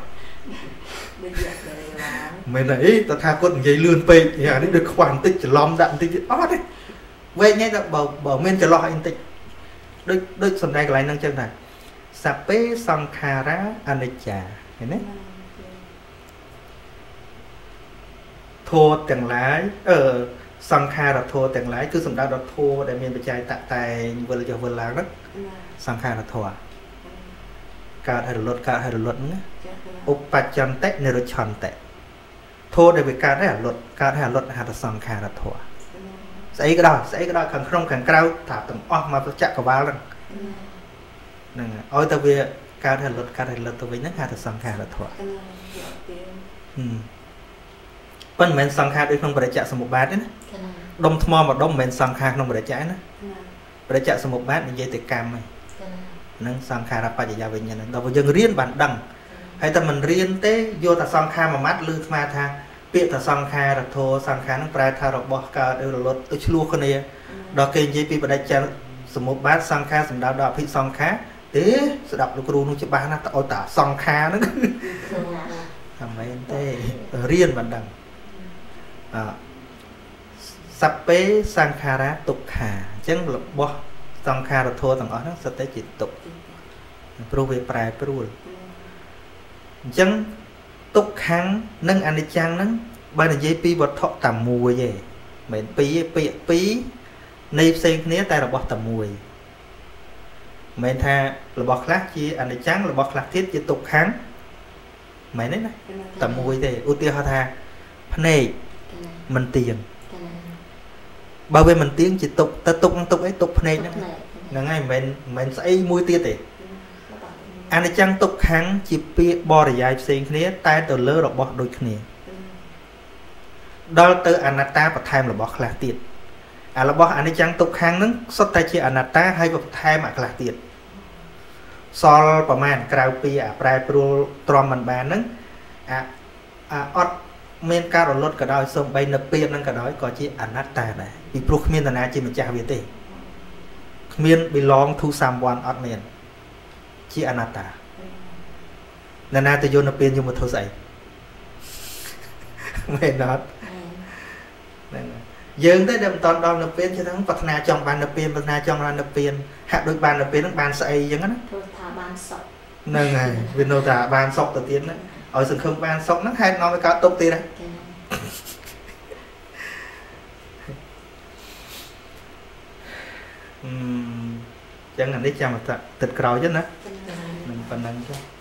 ដូចជាដែលឡើងមិនទេអីតថាគាត់និយាយលឿនពេកអានេះដូចខ្វះបន្តិចច្រឡំដាក់បន្តិចទៀតអត់ទេវែងហ្នឹងទៅបើបើមានច្រឡោះអីបន្តិចដូចដូចសំដែងកន្លែងហ្នឹងចឹងថាសពេសង្ខារាអនិច្ចាឃើញទេធัวទាំងឡាយអឺ សង្ខារធោទាំងឡាយគឺសម្ដៅដល់ធោដែលមានបច្ច័យតតែងវិលចុះវិលឡើងហ្នឹងសង្ខារធោកើតហើយរលត់កើតហើយរលត់ហ្នឹងឧបច្ចន្តិនិរឆន្តិធោដែលវាកើតហើយរលត់កើតហើយរលត់ហៅថាសង្ខារធោស្អីក៏ដោយស្អីក៏ដោយខាងក្នុងខាងក្រៅថាទាំងអស់មកចក្រវាលហ្នឹងហ្នឹងឲ្យតែវាកើតហើយរលត់កើតហើយរលត់ទៅវិញហ្នឹងហៅថាសង្ខារធោហឹម ប៉ុន្តែមិនមែនសង្ខារដូចក្នុងបរិច្ចសមុបាទទេណាកណាដុំថ្មមួយដុំមិនមែនសង្ខារក្នុងបរិច្ចាណាណាបរិច្ចាសមុបាទនិយាយទៅកម្មហើយកណាហ្នឹងសង្ខារបច្ចយាវិញ្ញាណហ្នឹងដល់ពេលយើងរៀនបានដឹងហើយតែមិនរៀនទេយកតែសង្ខារមួយម៉ាត់ឮស្មាថាពាក្យថាសង្ខារធោសង្ខារហ្នឹងប្រែថារបស់កើតឬរលត់ទៅឆ្លោះគ្នាដល់គេនិយាយពីបរិច្ចាសមុបាទសង្ខារសំដៅដល់អភិសង្ខារទេស្ដាប់លោកគ្រូនោះច្បាស់ណាស់ទៅឲ្យតាសង្ខារហ្នឹងគឺណាថាមែនទេអឺរៀនបានដឹងអ សัพពេសង្ខារាទុក្ខាអញ្ចឹងរបស់សង្ខារធัวទាំងអស់ហ្នឹងសុទ្ធតែជាទុក្ខព្រោះវាប្រែប្រួលអញ្ចឹងទុក្ខំនិងអនិច្ចំហ្នឹងបើនិយាយពីវត្ថុតែមួយទេមិនមែនពីរទេពាក្យពីរនៃផ្សេងគ្នាតែរបស់តែមួយមិនមែនថារបស់ខ្លះជាអនិច្ចំរបស់ខ្លះទៀតជាទុក្ខំមិនមែនទេណាតែមួយទេឧទាហរណ៍ថាភ្នែក មិនទៀងបើវាមិនទៀងជាទុកទៅទុកនឹងទុកអីទុកភ្នែកហ្នឹងហ្នឹងហើយមិនមែនមិនមែនស្អីមួយទៀតទេអនិច្ចំទុក្ខំជាពាក្យបរិយាយផ្សេងគ្នា តែទៅលើរបស់ដូចគ្នាដល់ទៅអនត្តាបន្ថែមរបស់ខ្លះទៀតអារបស់អនិច្ចំទុក្ខំហ្នឹងសុទ្ធតែជាអនត្តាហើយបន្ថែមអាខ្លះទៀតសល់ប្រមាណក្រៅពីអាប្រែប្រួលទ្រាំមិនបានហ្នឹងអាអាអត់ មានការរលត់ក៏ដោយសូម្បីនៅពេលហ្នឹងក៏ដោយក៏ជាអនត្តាដែរពីព្រោះគ្មានតាណាជាម្ចាស់វាទេគ្មាន belong to someone អត់មាន ជាអនត្តាណាណាទៅយកនៅពេលយមធុស្អីមែនអត់ហ្នឹងយើងទៅដែលមិនតន់ដល់នៅពេលគេថាប្រាថ្នាចង់បាននៅពេលប្រាថ្នាចង់បាននៅពេលហាក់ដូចបាននៅពេលហ្នឹងបានស្អីអញ្ចឹងណាធ្វើថាបានសុខហ្នឹងហើយវានៅតែបានសុកទៅទៀតហ្នឹង ឲ្យសង្ឃឹមបានសុកហ្នឹងហេតុនាំឲ្យកើតទុកទៀតហ្នឹងអឺចឹងអានេះចាំតែទឹកក្រោយចឹងណានឹងប៉ុណ្ណឹងចុះ